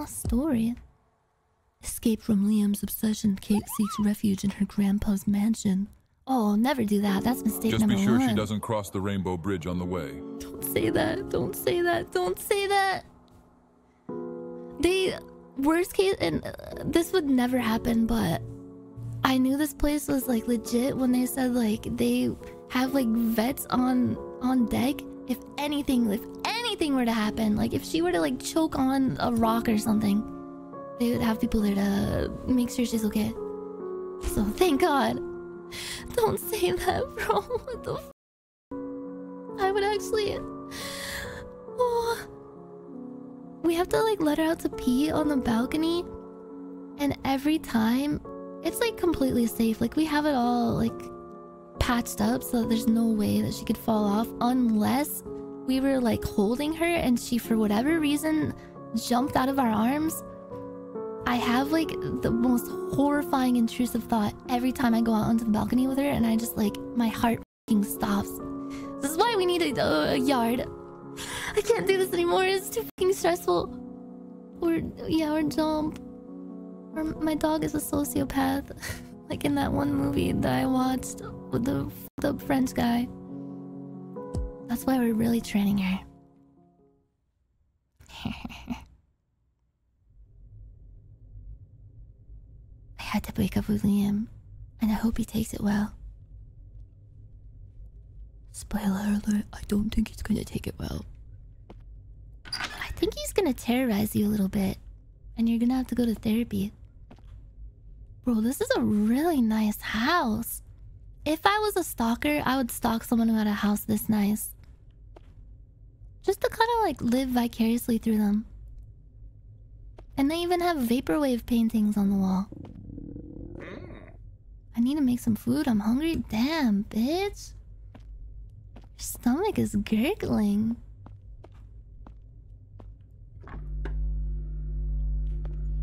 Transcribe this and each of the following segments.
Oh, story. Escape from Liam's obsession, Kate seeks refuge in her grandpa's mansion. Oh, never do that. That's mistake Just number be sure one. she doesn't cross the Rainbow Bridge on the way. Don't say that. Don't say that. Don't say that. They worst case and uh, this would never happen, but I knew this place was like legit when they said like they have like vets on on deck if anything if anything were to happen, like if she were to like choke on a rock or something, they would have people there to make sure she's okay. So thank God. Don't say that, bro. What the f- I would actually Oh. We have to like let her out to pee on the balcony. And every time it's like completely safe. Like we have it all like patched up so that there's no way that she could fall off unless we were like holding her and she for whatever reason jumped out of our arms. I have like the most horrifying intrusive thought every time I go out onto the balcony with her and I just like my heart stops. This is why we need a, a yard. I can't do this anymore. It's too stressful. Or yeah, or jump. Or my dog is a sociopath, like in that one movie that I watched with the the French guy. That's why we're really training her. I had to break up with Liam, and I hope he takes it well. Spoiler alert, I don't think he's gonna take it well. I think he's gonna terrorize you a little bit, and you're gonna have to go to therapy. Bro, this is a really nice house. If I was a stalker, I would stalk someone who had a house this nice. Just to kind of like live vicariously through them. And they even have vaporwave paintings on the wall. I need to make some food. I'm hungry. Damn, bitch. Your stomach is gurgling.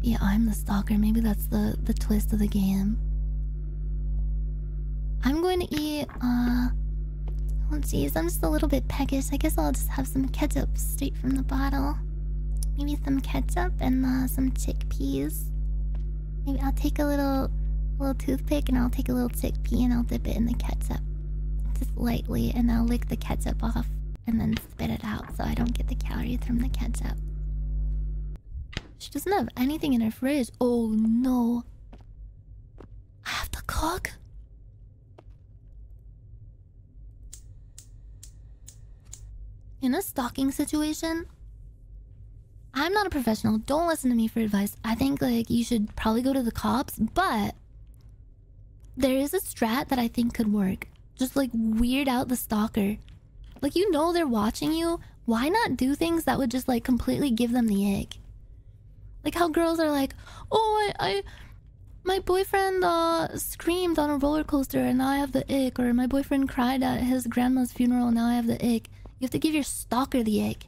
Yeah, I'm the stalker. Maybe that's the the twist of the game. I'm going to eat. Uh, oh jeez, I'm just a little bit peckish. I guess I'll just have some ketchup straight from the bottle. Maybe some ketchup and uh, some chickpeas. Maybe I'll take a little little toothpick and I'll take a little chickpea and I'll dip it in the ketchup, just lightly, and I'll lick the ketchup off and then spit it out so I don't get the calories from the ketchup. She doesn't have anything in her fridge. Oh no. I have to cook? In a stalking situation, I'm not a professional. Don't listen to me for advice. I think like you should probably go to the cops, but there is a strat that I think could work. Just like weird out the stalker. Like you know they're watching you. Why not do things that would just like completely give them the ick? Like how girls are like, "Oh, I, I my boyfriend uh screamed on a roller coaster and now I have the ick," or "My boyfriend cried at his grandma's funeral and now I have the ick." You have to give your stalker the egg.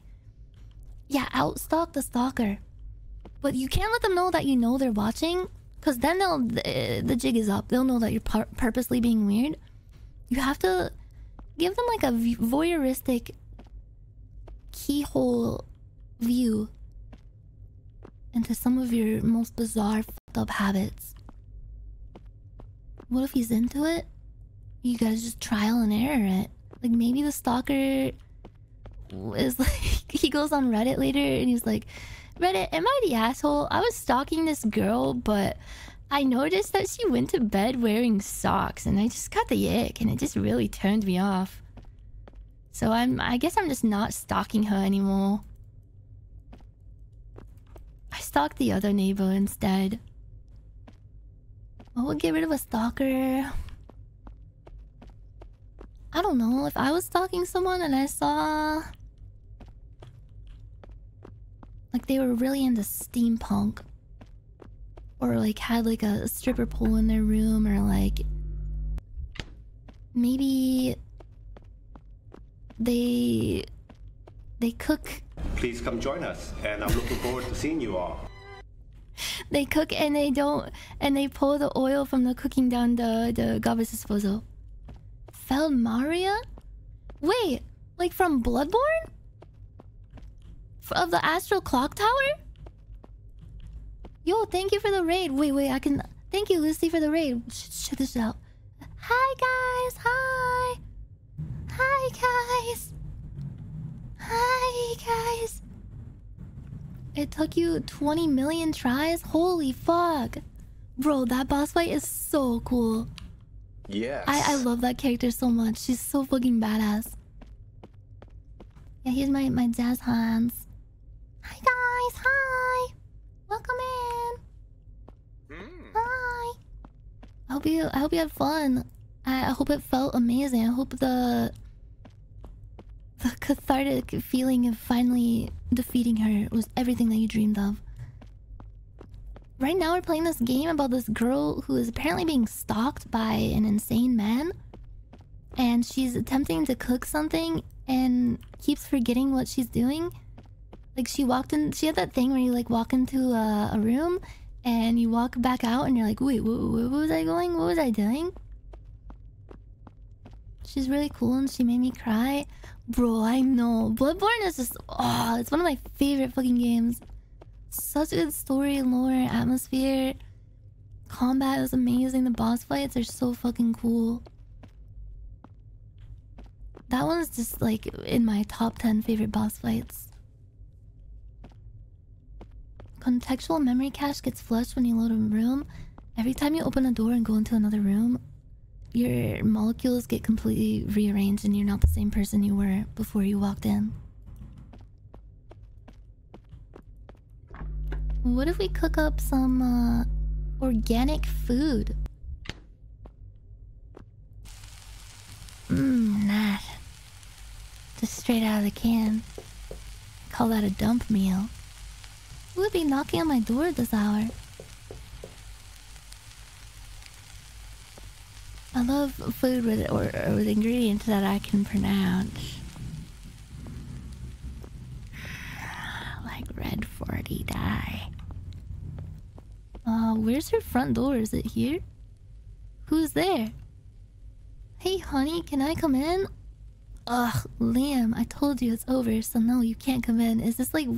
Yeah, outstalk the stalker, but you can't let them know that you know they're watching, cause then they'll the, the jig is up. They'll know that you're pur- purposely being weird. You have to give them like a voyeuristic keyhole view into some of your most bizarre fucked up habits. What if he's into it? You guys just trial and error it. Like maybe the stalker is like he goes on Reddit later and he's like, Reddit, am I the asshole? I was stalking this girl, but I noticed that she went to bed wearing socks and I just got the ick and it just really turned me off. So I'm I guess I'm just not stalking her anymore. I stalked the other neighbor instead. I would get rid of a stalker. I don't know if I was stalking someone and I saw like they were really into steampunk or like had like a stripper pole in their room or like maybe they they cook Please come join us, and I'm looking forward to seeing you all. they cook and they don't and they pull the oil from the cooking down the the garbage disposal. Felmaria? Wait, like from Bloodborne? Of the Astral Clock Tower? Yo, thank you for the raid. Wait, wait, I can. Thank you, Lucy, for the raid. Sh check this out. Hi, guys. Hi. Hi, guys. Hi, guys. It took you 20 million tries? Holy fuck. Bro, that boss fight is so cool. Yes. I, I love that character so much. She's so fucking badass. Yeah, here's my, my jazz hands. Hi guys, hi! Welcome in. Hmm. Hi. I hope you I hope you had fun. I, I hope it felt amazing. I hope the the cathartic feeling of finally defeating her was everything that you dreamed of. Right now we're playing this game about this girl who is apparently being stalked by an insane man. And she's attempting to cook something and keeps forgetting what she's doing. Like she walked in, she had that thing where you like walk into a, a room and you walk back out and you're like, wait, wh wh what was I going? What was I doing? She's really cool and she made me cry. Bro, I know. Bloodborne is just, oh, it's one of my favorite fucking games. Such a good story, lore, atmosphere. Combat is amazing. The boss fights are so fucking cool. That one's just like in my top 10 favorite boss fights. Contextual memory cache gets flushed when you load a room. Every time you open a door and go into another room, your molecules get completely rearranged and you're not the same person you were before you walked in. What if we cook up some uh, organic food? Mmm, that. Just straight out of the can. Call that a dump meal. Who would be knocking on my door at this hour? I love food with or, or with ingredients that I can pronounce. Like red 40 dye. Uh, where's her front door? Is it here? Who's there? Hey, honey, can I come in? Ugh, Liam, I told you it's over, so no, you can't come in. Is this like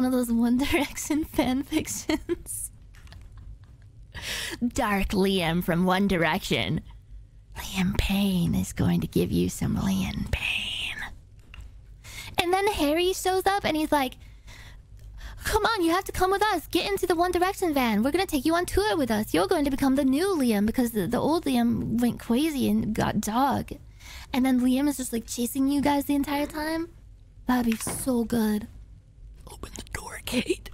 one of those One Direction fan fictions? Dark Liam from One Direction. Liam Payne is going to give you some Liam Payne. And then Harry shows up and he's like, Come on, you have to come with us. Get into the One Direction van. We're gonna take you on tour with us. You're going to become the new Liam because the, the old Liam went crazy and got dog. And then Liam is just like chasing you guys the entire time. That'd be so good. Open the Kate.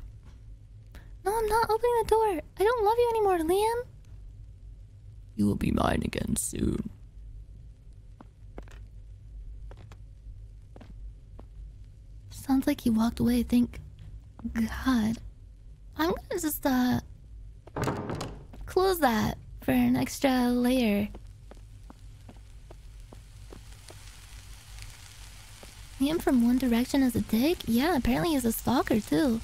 No, I'm not opening the door. I don't love you anymore, Liam. You will be mine again soon. Sounds like he walked away. Thank God. I'm gonna just, uh... Close that for an extra layer. Him from One Direction as a dick? Yeah, apparently he's a stalker too.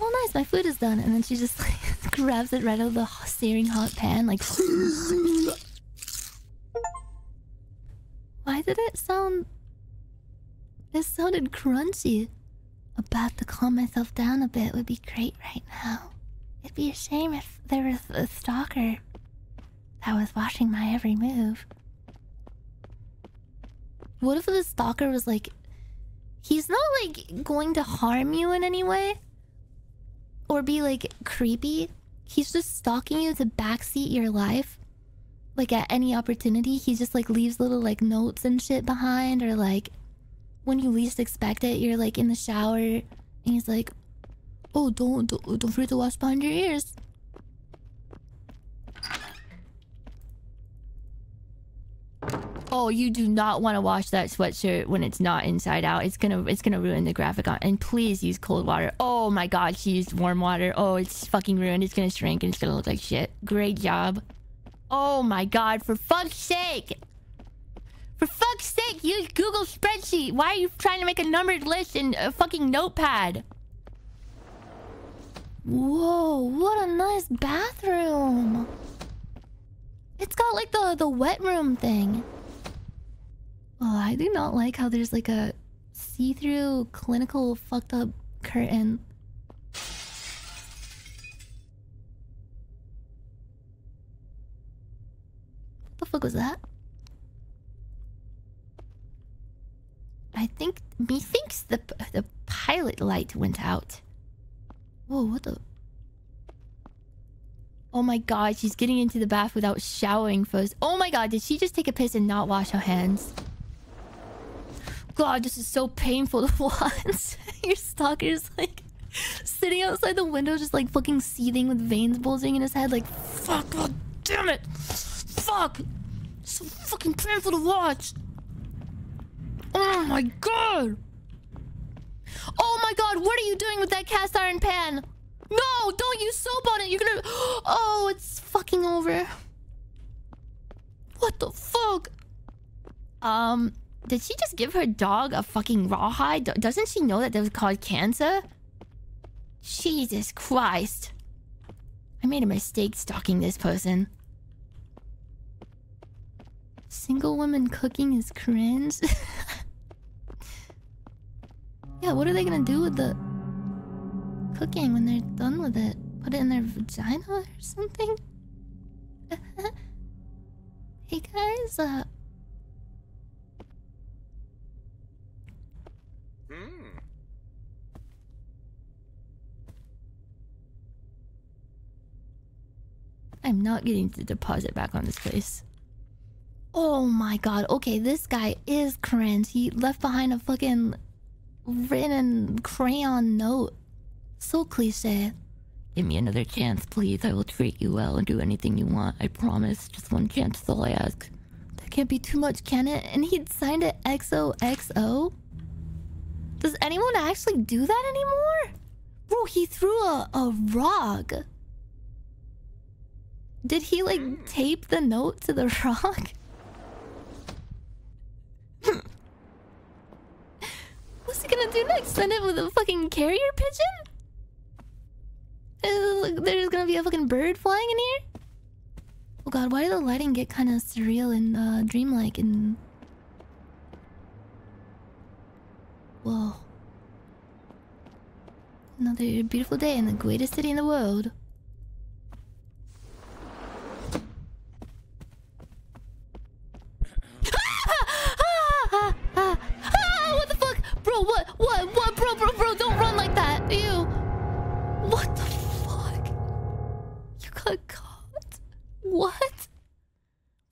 Oh nice, my food is done. And then she just like grabs it right out of the searing hot pan like... Why did it sound... It sounded crunchy. About to calm myself down a bit would be great right now. It'd be a shame if there was a stalker that was watching my every move. What if the stalker was like... He's not like going to harm you in any way? Or be like creepy? He's just stalking you to backseat your life? Like at any opportunity, he just like leaves little like notes and shit behind or like when you least expect it, you're like in the shower and he's like, "Oh, don't don't, don't forget to wash behind your ears." Oh, you do not want to wash that sweatshirt when it's not inside out. It's gonna it's gonna ruin the graphic on. And please use cold water. Oh my god, she used warm water. Oh, it's fucking ruined. It's gonna shrink and it's gonna look like shit. Great job. Oh my god, for fuck's sake! For fuck's sake, use Google spreadsheet. Why are you trying to make a numbered list in a fucking notepad? Whoa, what a nice bathroom. It's got like the, the wet room thing. Oh, I do not like how there's like a see-through clinical fucked up curtain. What the fuck was that? I think methinks the the pilot light went out. Whoa, what the? Oh my god, she's getting into the bath without showering first. Oh my god, did she just take a piss and not wash her hands? God, this is so painful to watch. Your stalker's like sitting outside the window, just like fucking seething with veins bulging in his head, like, fuck, god damn it! Fuck! So fucking painful to watch! Oh my god! Oh my god, what are you doing with that cast iron pan? No, don't use soap on it. You're gonna. Oh, it's fucking over. What the fuck? Um, did she just give her dog a fucking rawhide? Doesn't she know that that was called cancer? Jesus Christ. I made a mistake stalking this person. Single woman cooking is cringe. yeah, what are they gonna do with the cooking when they're done with it? Put it in their vagina or something? hey guys, uh... I'm not getting the deposit back on this place. Oh my god. Okay, this guy is cringe. He left behind a fucking written crayon note. So cliche. Give me another chance, please. I will treat you well and do anything you want. I promise. Just one chance is all I ask. That can't be too much, can it? And he'd signed it XOXO? Does anyone actually do that anymore? Bro, he threw a, a rock. Did he like tape the note to the rock? What's he gonna do next? Send it with a fucking carrier pigeon? There's gonna be a fucking bird flying in here? Oh god, why did the lighting get kind of surreal and uh, dreamlike and... Whoa. Another beautiful day in the greatest city in the world. what the fuck? Bro, what? What? What? Bro, bro, bro, don't run like that. Ew. What the fuck? You got caught? What?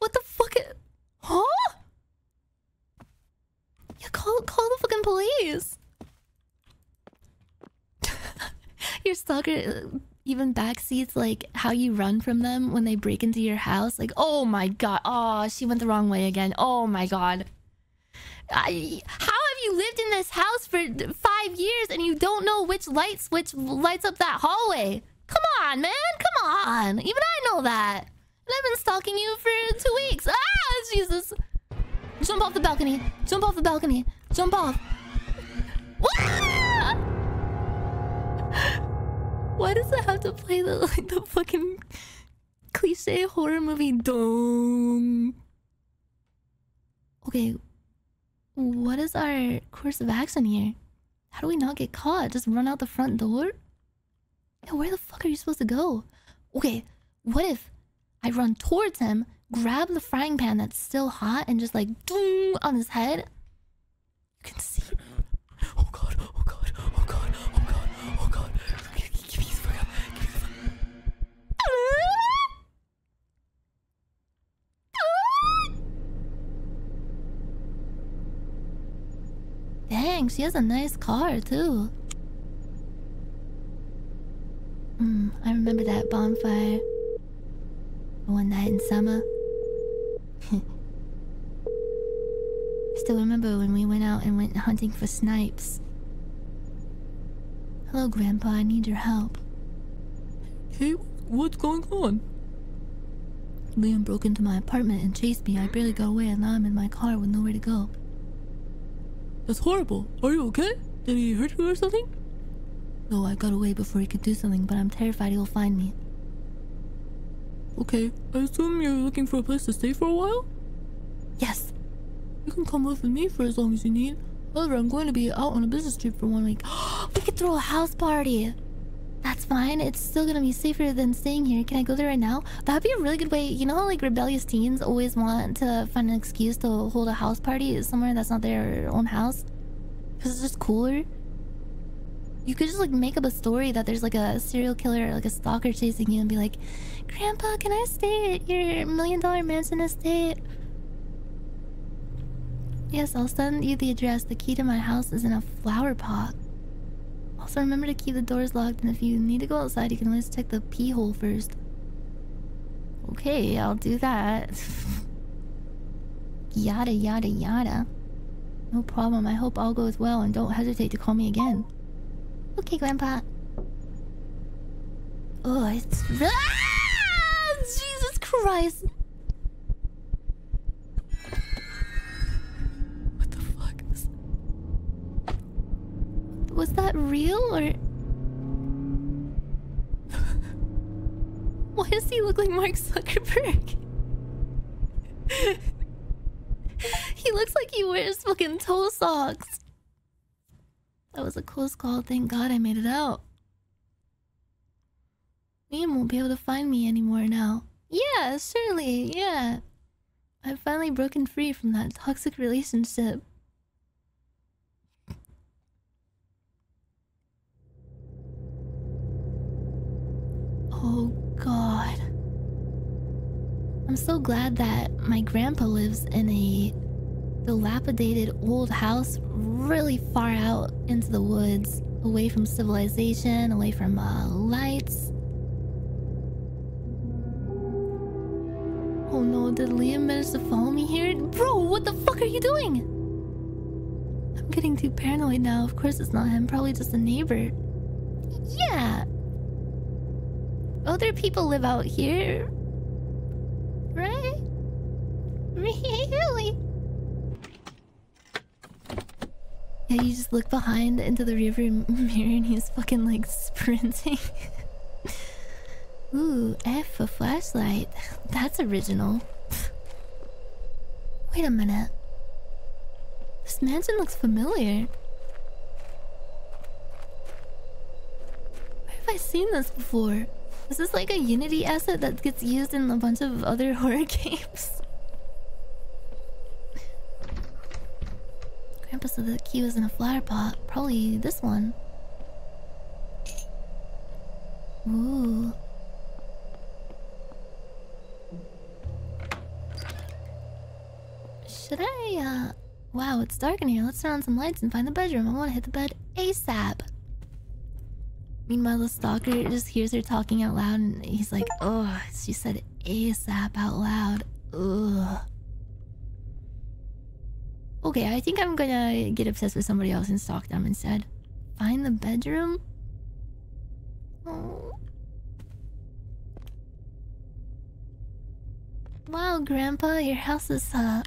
What the fuck? Huh? Yeah, call, call the fucking police. Your stalker uh, even backseats like how you run from them when they break into your house. Like, oh my god. Oh, she went the wrong way again. Oh my god. I, how you lived in this house for five years and you don't know which light switch lights up that hallway? Come on, man. Come on. Even I know that. And I've been stalking you for two weeks. Ah, Jesus. Jump off the balcony. Jump off the balcony. Jump off. Ah! Why does it have to play the like the fucking cliche horror movie dong? Okay, what is our course of action here? How do we not get caught? Just run out the front door? Yeah, where the fuck are you supposed to go? Okay, what if I run towards him, grab the frying pan that's still hot, and just like doom on his head? You can see. Dang, she has a nice car too. Hmm, I remember that bonfire. One night in summer. Still remember when we went out and went hunting for snipes. Hello, Grandpa, I need your help. Hey, what's going on? Liam broke into my apartment and chased me. I barely got away and now I'm in my car with nowhere to go. That's horrible. Are you okay? Did he hurt you or something? No, I got away before he could do something, but I'm terrified he'll find me. Okay, I assume you're looking for a place to stay for a while? Yes. You can come live with me for as long as you need. However, I'm going to be out on a business trip for one week. we could throw a house party. That's fine. It's still gonna be safer than staying here. Can I go there right now? That'd be a really good way. You know how like rebellious teens always want to find an excuse to hold a house party somewhere that's not their own house? Because it's just cooler. You could just like make up a story that there's like a serial killer, like a stalker chasing you and be like, Grandpa, can I stay at your million dollar mansion estate? Yes, I'll send you the address. The key to my house is in a flower pot. Also, remember to keep the doors locked, and if you need to go outside, you can always check the pee hole first. Okay, I'll do that. yada yada yada. No problem. I hope all goes well, and don't hesitate to call me again. Okay, Grandpa. Oh, it's. Ah! Jesus Christ! Was that real or. Why does he look like Mark Zuckerberg? he looks like he wears fucking toe socks. That was a close call. Thank God I made it out. Liam won't be able to find me anymore now. Yeah, surely, yeah. I've finally broken free from that toxic relationship. Oh god. I'm so glad that my grandpa lives in a dilapidated old house really far out into the woods, away from civilization, away from uh, lights. Oh no, did Liam manage to follow me here? Bro, what the fuck are you doing? I'm getting too paranoid now. Of course it's not him, probably just a neighbor. Yeah. Other people live out here. Right? Really? Yeah, you just look behind into the river mirror and he's fucking like sprinting. Ooh, F for flashlight. That's original. Wait a minute. This mansion looks familiar. Where have I seen this before? Is this like a Unity asset that gets used in a bunch of other horror games? Grandpa said the key was in a flower pot. Probably this one. Ooh. Should I, uh... Wow, it's dark in here. Let's turn on some lights and find the bedroom. I want to hit the bed ASAP. Meanwhile, the stalker just hears her talking out loud and he's like, oh, she said ASAP out loud. Ugh. Okay, I think I'm gonna get obsessed with somebody else and stalk them instead. Find the bedroom? Oh. Wow, Grandpa, your house is, uh,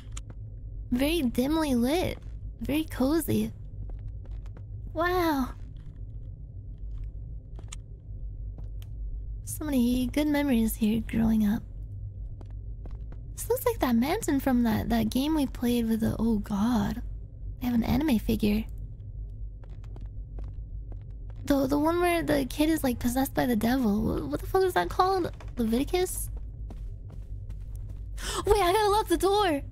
very dimly lit. Very cozy. Wow. So many good memories here growing up. This looks like that mansion from that, that game we played with the... Oh god. They have an anime figure. The, the one where the kid is like possessed by the devil. What, what the fuck is that called? Leviticus? Wait, I gotta lock the door!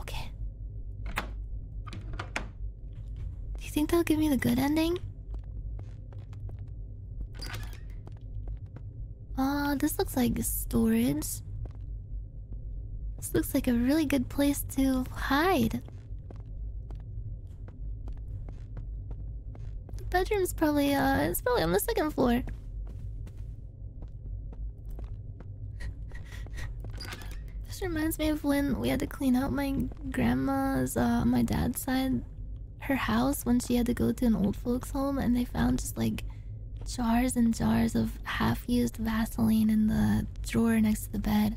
Okay. Do you think they'll give me the good ending? Uh, this looks like storage. This looks like a really good place to hide. The bedroom's probably, uh, it's probably on the second floor. This reminds me of when we had to clean out my grandma's, uh, my dad's side, her house when she had to go to an old folks home and they found just like jars and jars of half-used Vaseline in the drawer next to the bed.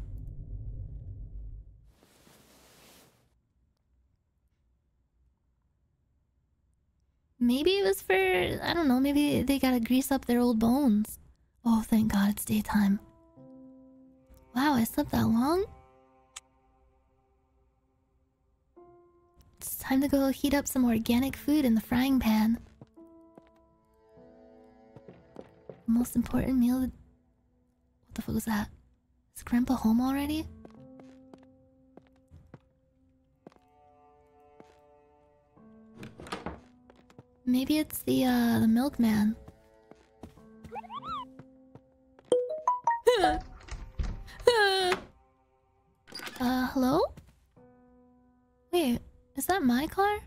Maybe it was for, I don't know, maybe they gotta grease up their old bones. Oh, thank God it's daytime. Wow, I slept that long? It's time to go heat up some organic food in the frying pan. The most important meal. What the fuck was that? Is Grandpa home already? Maybe it's the uh the milkman. uh hello? Wait, is that my car?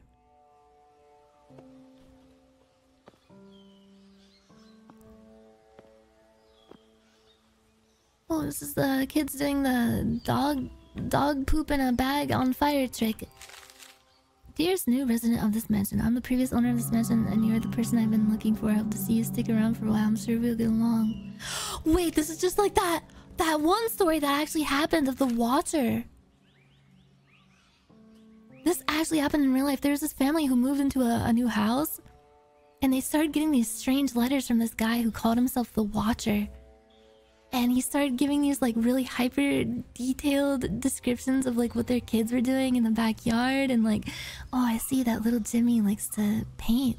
Oh, this is the kids doing the dog dog poop in a bag on fire trick. Dearest new resident of this mansion, I'm the previous owner of this mansion, and you're the person I've been looking for. I hope to see you stick around for a while. I'm sure we'll get along. Wait, this is just like that that one story that actually happened of the Watcher. Actually happened in real life. There's this family who moved into a, a new house, and they started getting these strange letters from this guy who called himself the Watcher. And he started giving these like really hyper detailed descriptions of like what their kids were doing in the backyard. And like oh i see that little jimmy likes to paint.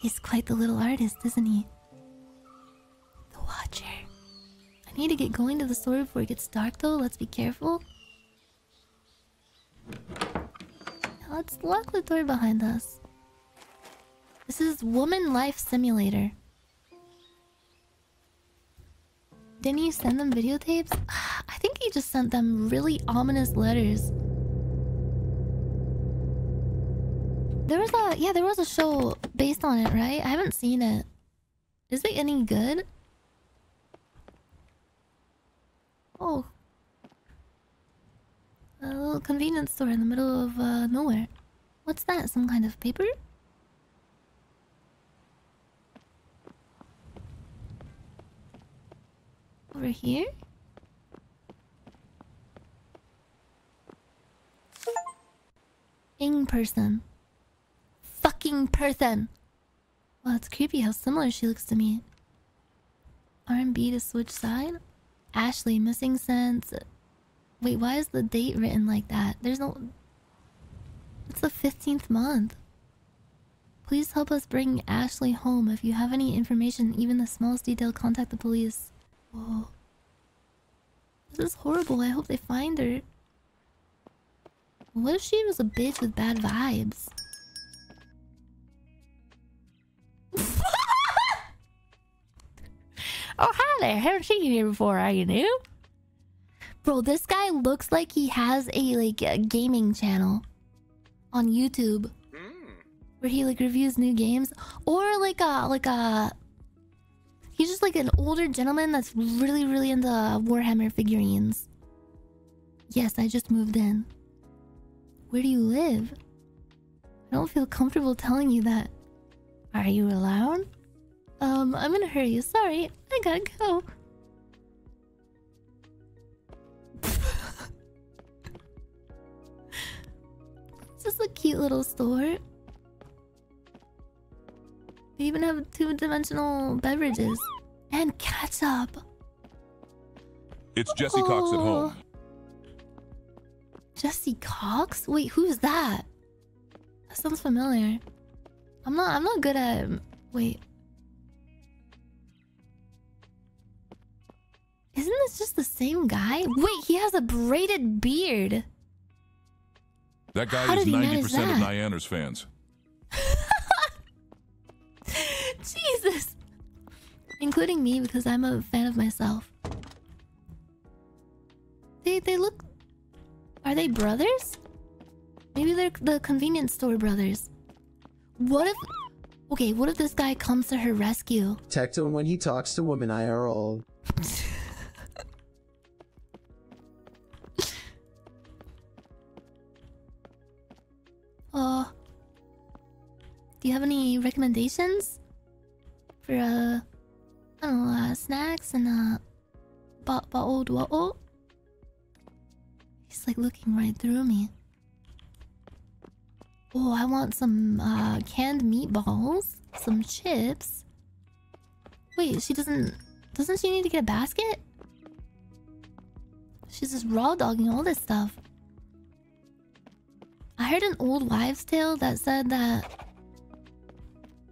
He's quite the little artist isn't he? The watcher. I need to get going to the store before it gets dark though. Let's be careful let's lock the door behind us this is woman life simulator Didn't he send them videotapes? I think he just sent them really ominous letters. There was a yeah, there was a show based on it, right? I haven't seen it. Is it any good? Oh. A little convenience store in the middle of uh, nowhere. What's that? Some kind of paper? Over here? In person. Fucking person. Well, it's creepy how similar she looks to me. R&B to switch side? Ashley, missing sense. Wait, why is the date written like that? There's no... It's the 15th month. Please help us bring Ashley home. If you have any information, even the smallest detail, contact the police. Whoa. This is horrible. I hope they find her. What if she was a bitch with bad vibes? oh, hi there. Haven't seen you here before. Are you new? Bro, this guy looks like he has a like a gaming channel on YouTube where he like reviews new games or like a like a He's just like an older gentleman that's really, really into Warhammer figurines. Yes, I just moved in. Where do you live? I don't feel comfortable telling you that. Are you alone? Um, I'm in a hurry. You. Sorry, I gotta go. Just a cute little store. They even have two-dimensional beverages. And ketchup. It's Jesse oh. Cox at home. Oh. Jesse Cox? Wait, who's that? That sounds familiar. I'm not I'm not good at wait. Isn't this just the same guy? Wait, he has a braided beard. That guy How is 90% of Nyanner's fans. Jesus! Including me because I'm a fan of myself. They they look Are they brothers? Maybe they're the convenience store brothers. What if Okay, what if this guy comes to her rescue? Text him when he talks to women IRL. uh Do you have any recommendations? for uh, I don't know, uh, snacks and uh, bottled water. He's like looking right through me. Oh, I want some uh, canned meatballs, some chips. Wait, she doesn't. Doesn't she need to get a basket? She's just raw dogging all this stuff. I heard an old wives' tale that said that.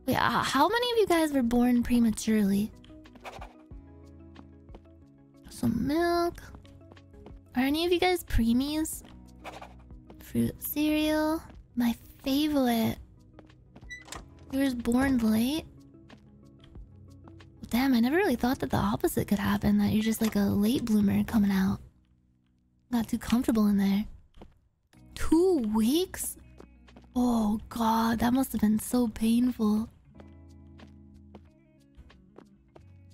Wait, uh, how many of you guys were born prematurely? Some milk. Are any of you guys preemies? Fruit cereal. My favorite. You were born late? Damn, I never really thought that the opposite could happen. That you're just like a late bloomer coming out. Not too comfortable in there. Weeks? Oh god, that must have been so painful.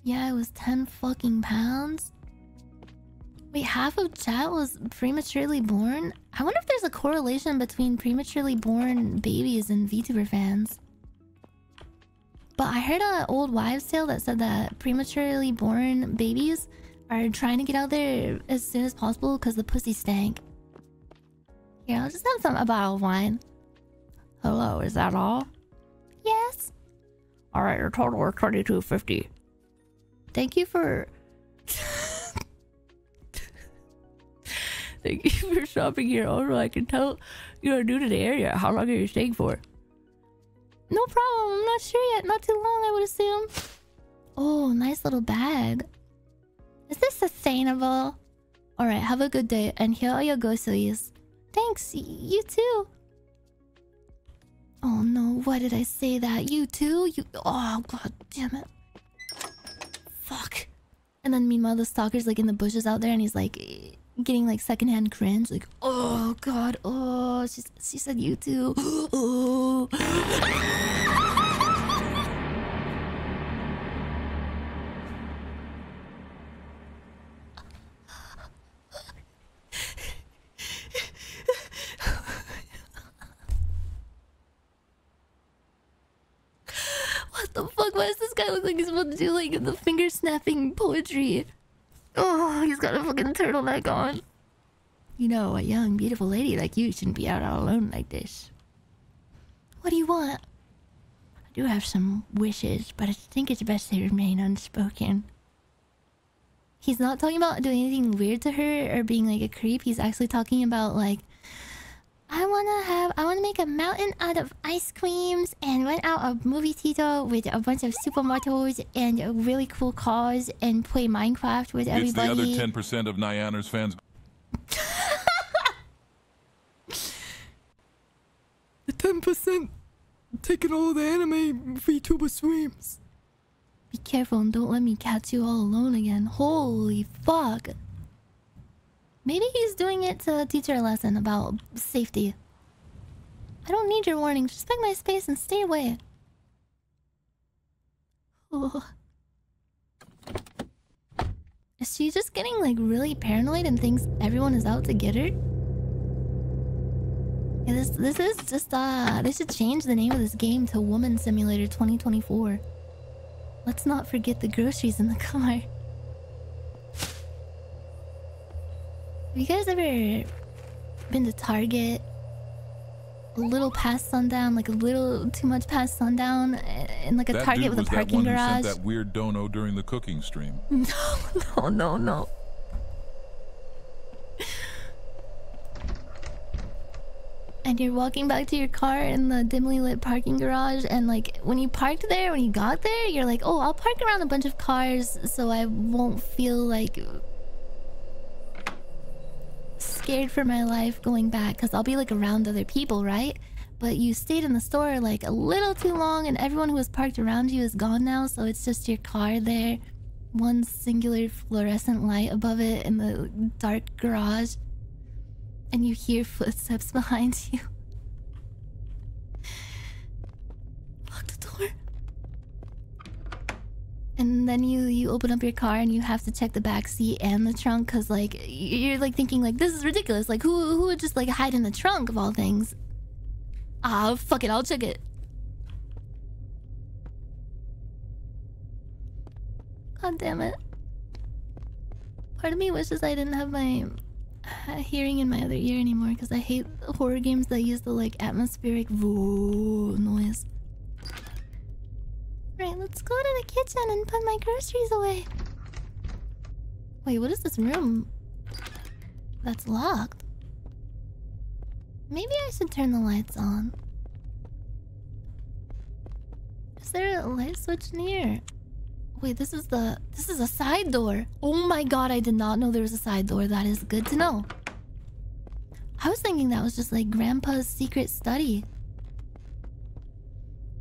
Yeah, it was 10 fucking pounds. Wait, half of chat was prematurely born? I wonder if there's a correlation between prematurely born babies and VTuber fans. But I heard an old wives' tale that said that prematurely born babies are trying to get out there as soon as possible because the pussy stank. I'll just have some a bottle of wine. Hello, is that all? Yes. All right, your total is twenty-two fifty. Thank you for. Thank you for shopping here. Also, I can tell you're new to the area. How long are you staying for? No problem. I'm not sure yet. Not too long, I would assume. Oh, nice little bag. Is this sustainable? Alright, have a good day. And here are your groceries. Thanks, you too. Oh no, why did I say that? You too? You- Oh, god damn it. Fuck. And then meanwhile, the stalker's like in the bushes out there and he's like getting like secondhand cringe. Like, oh god, oh, she, she said you too. oh. What the fuck? Why does this guy look like he's supposed to do like the finger snapping poetry? Oh, he's got a fucking turtleneck on. You know, a young, beautiful lady like you shouldn't be out all alone like this. What do you want? I do have some wishes, but I think it's best they remain unspoken. He's not talking about doing anything weird to her or being like a creep. He's actually talking about like I wanna have I wanna make a mountain out of ice creams and rent out a movie theater with a bunch of supermodels and really cool cars and play Minecraft with It's everybody. the other 10% of Nyanner's fans. The ten percent taking all the anime VTuber streams. Be careful and don't let me catch you all alone again. Holy fuck. Maybe he's doing it to teach her a lesson about safety. I don't need your warnings. Respect my space and stay away. Oh. Is she just getting like really paranoid and thinks everyone is out to get her? Yeah, this this is just uh they should change the name of this game to Woman Simulator 2024. Let's not forget the groceries in the car. You guys ever been to Target a little past sundown, like a little too much past sundown, eh, in like a that Target with a that parking one who garage? sent that weird dono during the cooking stream. No, no, no, no. And you're walking back to your car in the dimly lit parking garage, and like when you parked there, when you got there, you're like, oh, I'll park around a bunch of cars so I won't feel like scared for my life going back because I'll be like around other people, right? But you stayed in the store like a little too long, and everyone who was parked around you is gone now, so it's just your car there. One singular fluorescent light above it in the dark garage. And you hear footsteps behind you. Lock the door. And then you you open up your car and you have to check the back seat and the trunk because like you're like thinking like this is ridiculous. Like who who would just like hide in the trunk of all things? Ah, fuck it, I'll check it. God damn it. Part of me wishes I didn't have my uh, hearing in my other ear anymore because I hate horror games that use the like atmospheric noise. Right, let's go to the kitchen and put my groceries away. Wait, what is this room? That's locked. Maybe I should turn the lights on. Is there a light switch near? Wait, this is the... This is a side door. Oh my god, I did not know there was a side door. That is good to know. I was thinking that was just like Grandpa's secret study.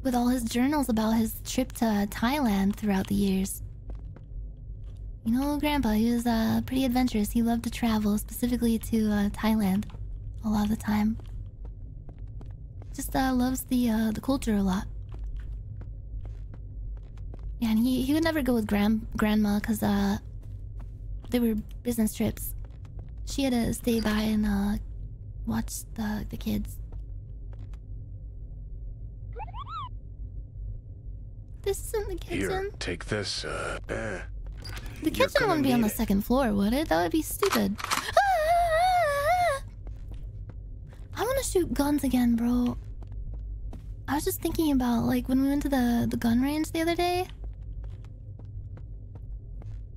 With all his journals about his trip to Thailand throughout the years. You know, Grandpa, he was uh, pretty adventurous. He loved to travel, specifically to uh, Thailand a lot of the time. Just uh, loves the uh, the culture a lot. Yeah, and he, he would never go with grand grandma because uh, they were business trips. She had to stay by and uh, watch the the kids. This isn't the kitchen. Here, take this. Uh, eh. The kitchen wouldn't be on the second floor, would it? That would be stupid. I want to shoot guns again, bro. I was just thinking about like when we went to the the gun range the other day.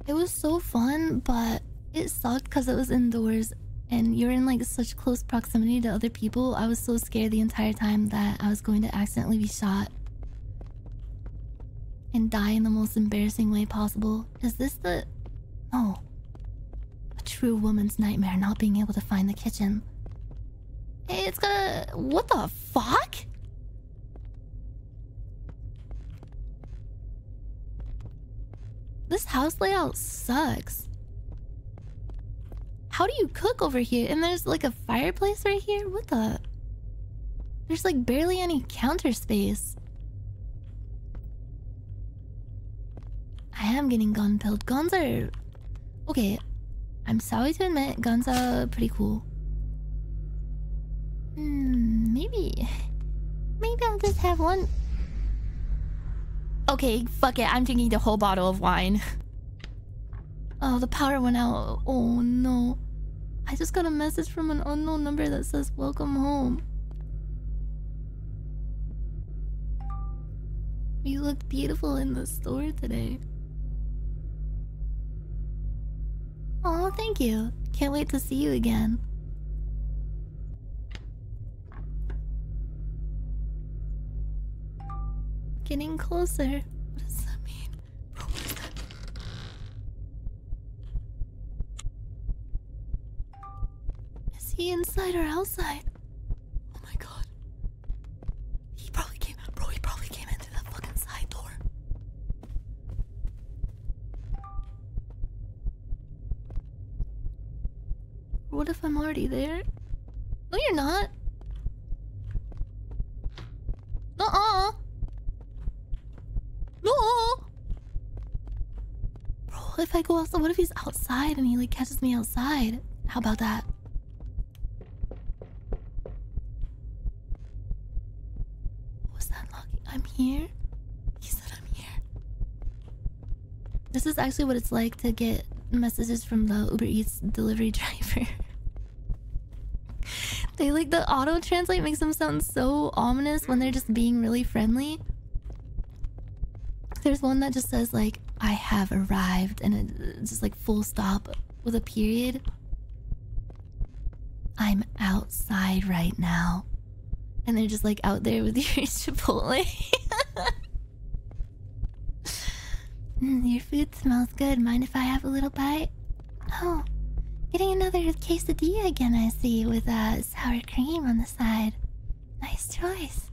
It was so fun, but it sucked because it was indoors and you're in like such close proximity to other people. I was so scared the entire time that I was going to accidentally be shot and die in the most embarrassing way possible. Is this the. No. A true woman's nightmare not being able to find the kitchen. Hey, it's gonna. What the fuck? This house layout sucks. How do you cook over here? And there's like a fireplace right here? What the? There's like barely any counter space. I am getting gun pilled. Guns are... Okay, I'm sorry to admit, guns are pretty cool. Hmm, maybe... Maybe I'll just have one Okay, fuck it. I'm drinking the whole bottle of wine. Oh, the power went out. Oh no. I just got a message from an unknown number that says welcome home. You look beautiful in the store today. Oh, thank you. Can't wait to see you again. Getting closer. What does that mean? What is that? Is he inside or outside? Oh my god. He probably came bro, he probably came into that fucking side door. What if I'm already there? No, you're not. Uh-uh. No. Bro, if I go outside, what if he's outside and he like catches me outside? How about that? Was that? I'm here. He said I'm here. This is actually what it's like to get messages from the Uber Eats delivery driver. They like the auto translate makes them sound so ominous when they're just being really friendly. There's one that just says like I have arrived and it's just like full stop with a period. I'm outside right now. And they're just like out there with your Chipotle. mm, your food smells good. Mind if I have a little bite? Oh, getting another quesadilla again, I see, with uh, sour cream on the side. Nice choice.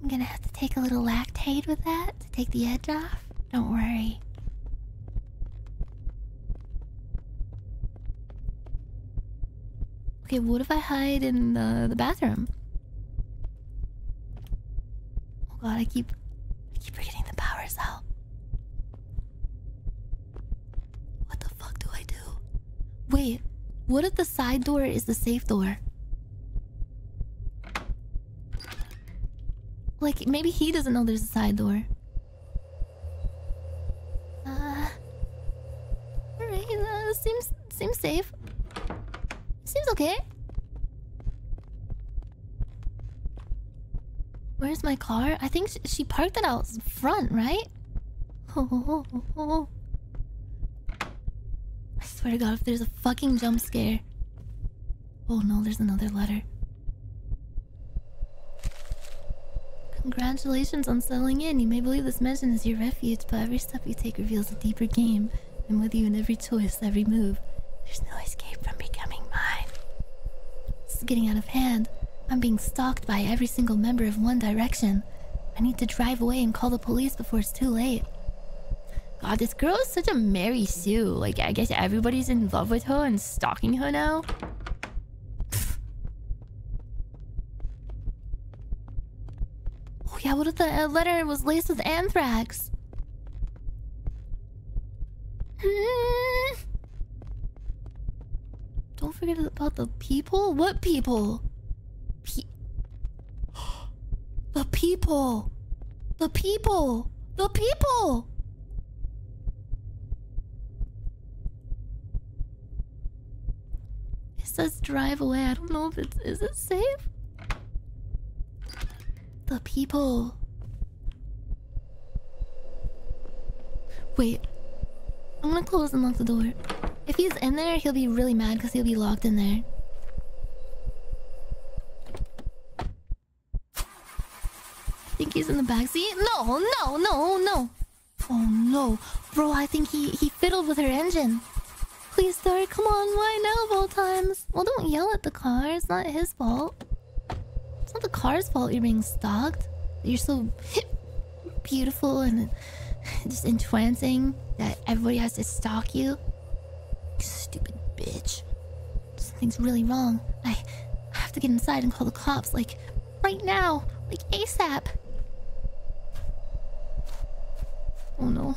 I'm gonna have to take a little Lactaid with that to take the edge off. Don't worry. Okay, what if I hide in the, the bathroom? Oh god, I keep I keep forgetting the power's out. What the fuck do I do? Wait, what if the side door is the safe door? Like, maybe he doesn't know there's a side door. Uh... Alright, uh, seems, seems safe. Seems okay. Where's my car? I think sh she parked it out front, right? Oh, oh, swear to god, if there's a fucking jump scare. Oh no, there's another letter. Congratulations on settling in. You may believe this mansion is your refuge, but every step you take reveals a deeper game. I'm with you in every choice, every move. There's no escape from becoming mine. This is getting out of hand. I'm being stalked by every single member of One Direction. I need to drive away and call the police before it's too late. God, this girl is such a Mary Sue. Like, I guess everybody's in love with her and stalking her now. Oh yeah, what if the uh, letter was laced with anthrax? Hmm. Don't forget about the people. What people? Pe the people. The people. The people. Says drive away. I don't know if it's is it safe? The people. Wait. I'm gonna close and lock the door. If he's in there, he'll be really mad because he'll be locked in there. Think he's in the backseat? No, no, no, no. Oh no. Bro, I think he, he fiddled with her engine. Please start. Come on, why now of all times? Well, don't yell at the car. It's not his fault. It's not the car's fault you're being stalked. You're so beautiful and just entrancing that everybody has to stalk you. Stupid bitch. Something's really wrong. I have to get inside and call the cops, like, right now. Like, ASAP. Oh no.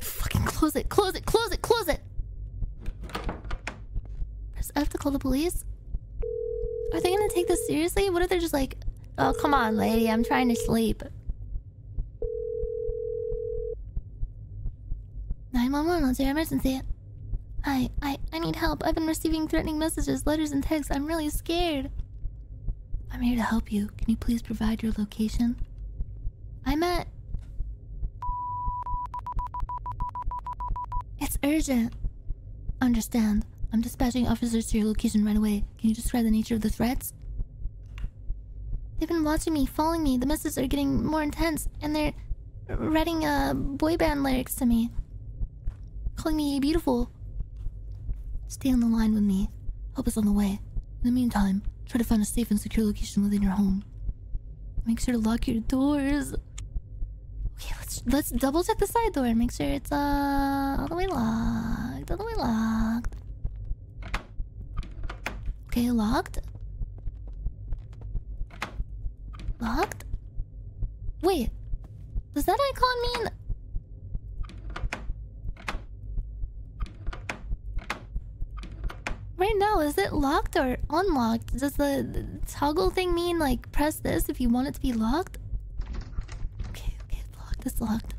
Fucking close it, close it, close it, close it! Press F to call the police? Are they gonna take this seriously? What if they're just like, oh, come on, lady, I'm trying to sleep? 911, what's your emergency? I, I, I need help. I've been receiving threatening messages, letters, and texts. I'm really scared. I'm here to help you. Can you please provide your location? I'm at... It's urgent. Understand. I'm dispatching officers to your location right away. Can you describe the nature of the threats? They've been watching me, following me. The messages are getting more intense, and they're writing uh, boy band lyrics to me. Calling me beautiful. Stay on the line with me. Help us on the way. In the meantime, try to find a safe and secure location within your home. Make sure to lock your doors. Okay, let's let's double check the side door and make sure it's uh all the way locked. All the way locked. Okay, locked. Locked? Wait. Does that icon mean... Right now, is it locked or unlocked? Does the, the toggle thing mean, like, press this if you want it to be locked? It's locked.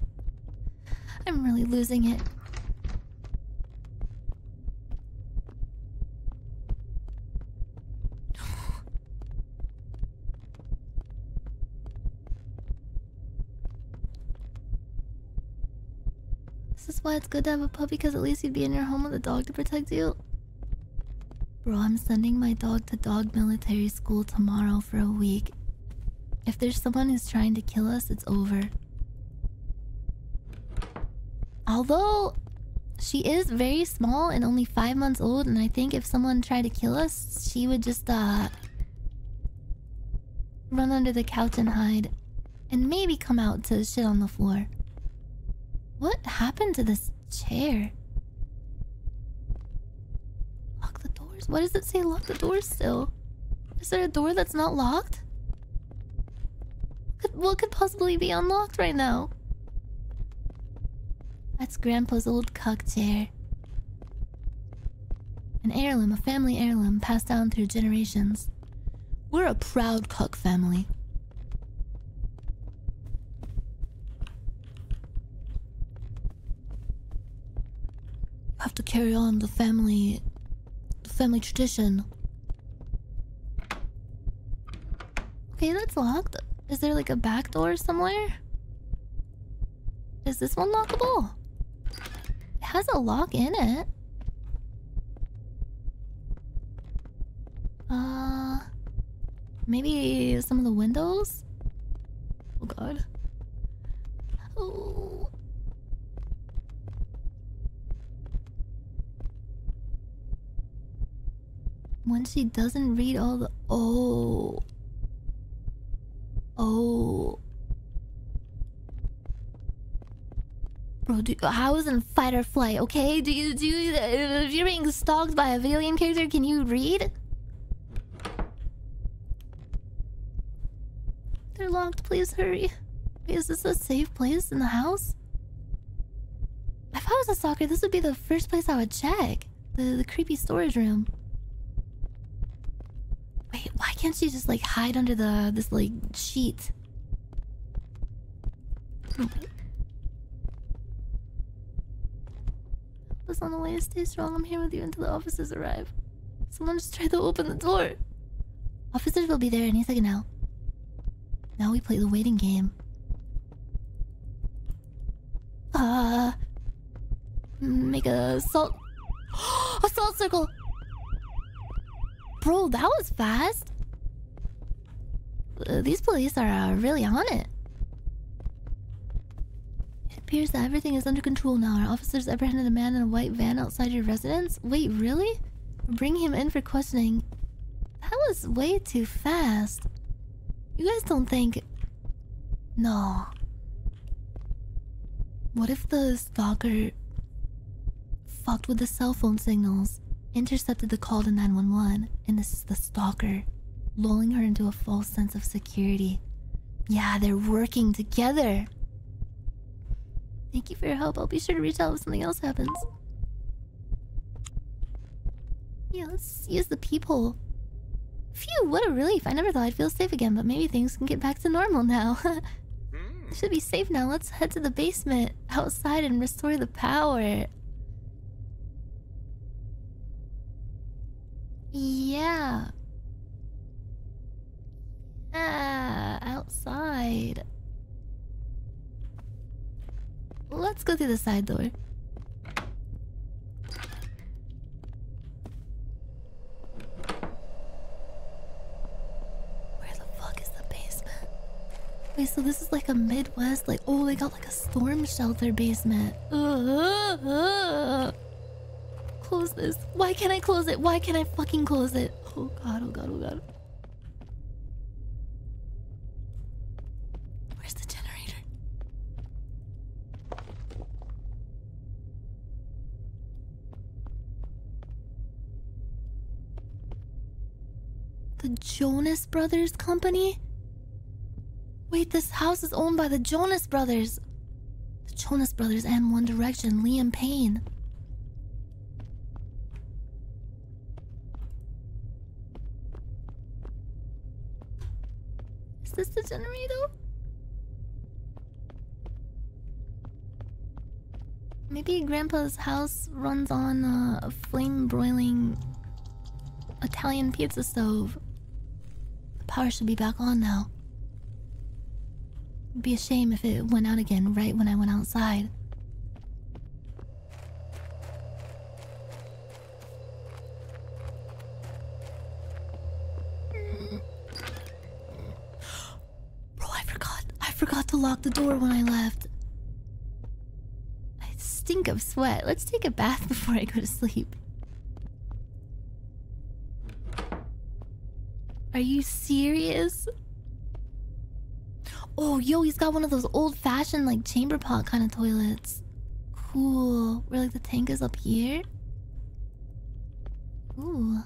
I'm really losing it. This is why it's good to have a puppy, because at least you'd be in your home with a dog to protect you. Bro, I'm sending my dog to dog military school tomorrow for a week. If there's someone who's trying to kill us, it's over. Although, she is very small and only five months old, and I think if someone tried to kill us, she would just, uh... Run under the couch and hide. And maybe come out to shit on the floor. What happened to this chair? Lock the doors. Why does it say lock the doors still? Is there a door that's not locked? what could possibly be unlocked right now? That's Grandpa's old cuck chair. An heirloom, a family heirloom passed down through generations. We're a proud cuck family. have to carry on the family the family tradition. Okay, that's locked. Is there like a back door somewhere? Is this one lockable? has a lock in it. Uh, maybe some of the windows? Oh god. Oh. When she doesn't read all the. Oh. Oh. Bro, do, I was in fight or flight, okay? Do you do you, uh, if you're being stalked by a game character, can you read? They're locked, please hurry. Is this a safe place in the house? If I was a stalker, this would be the first place I would check. The the creepy storage room. Wait, why can't she just like hide under the this like sheet? On the way. Stay strong. I'm here with you until the officers arrive. Someone just tried to open the door. Officers will be there any second now. Now we play the waiting game. Uh, make a salt, a salt circle. Bro, that was fast. Uh, these police are uh, really on it. It appears that everything is under control now. Our officers apprehended a man in a white van outside your residence. Wait, really? Bring him in for questioning. That was way too fast. You guys don't think... No. What if the stalker fucked with the cell phone signals, intercepted the call to 911, and this is the stalker, lulling her into a false sense of security? Yeah, they're working together. Thank you for your help. I'll be sure to reach out if something else happens. Yeah, let's use the peephole. Phew, what a relief. I never thought I'd feel safe again, but maybe things can get back to normal now. Should be safe now. Let's head to the basement outside and restore the power. Yeah. Ah, outside. Let's go through the side door. Where the fuck is the basement? Wait, so this is like a Midwest, like, oh, they got like a storm shelter basement. Close this. Why can't I close it? Why can't I fucking close it? Oh god, oh god, oh god. Where's the generator? The Jonas Brothers Company? Wait, this house is owned by the Jonas Brothers. The Jonas Brothers and One Direction, Liam Payne. Is this the generator? Maybe Grandpa's house runs on a flame broiling Italian pizza stove. Power should be back on now. It'd be a shame if it went out again right when I went outside. Bro, I forgot. I forgot to lock the door when I left. I stink of sweat. Let's take a bath before I go to sleep. Are you serious? Oh, yo, he's got one of those old-fashioned, like, chamber pot kind of toilets. Cool. Where, like, the tank is up here? Ooh.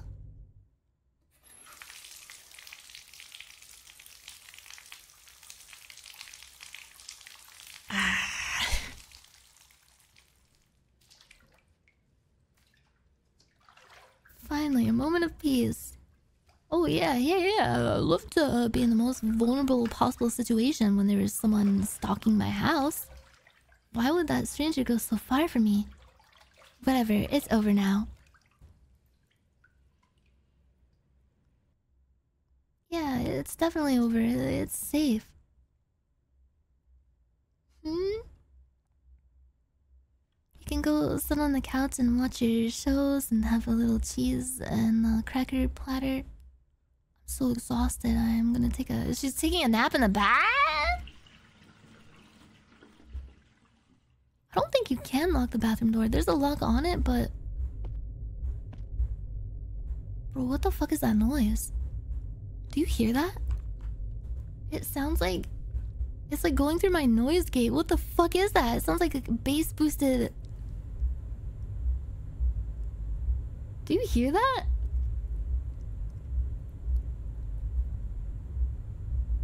Finally, a moment of peace. Oh yeah, yeah, yeah. I'd love to uh, be in the most vulnerable possible situation when there is someone stalking my house. Why would that stranger go so far from me? Whatever, it's over now. Yeah, it's definitely over. It's safe. Hmm? You can go sit on the couch and watch your shows and have a little cheese and a cracker platter. So exhausted. I'm gonna take a. She's taking a nap in the bath. I don't think you can lock the bathroom door. There's a lock on it, but. Bro, what the fuck is that noise? Do you hear that? It sounds like. It's like going through my noise gate. What the fuck is that? It sounds like a bass boosted. Do you hear that? Mm,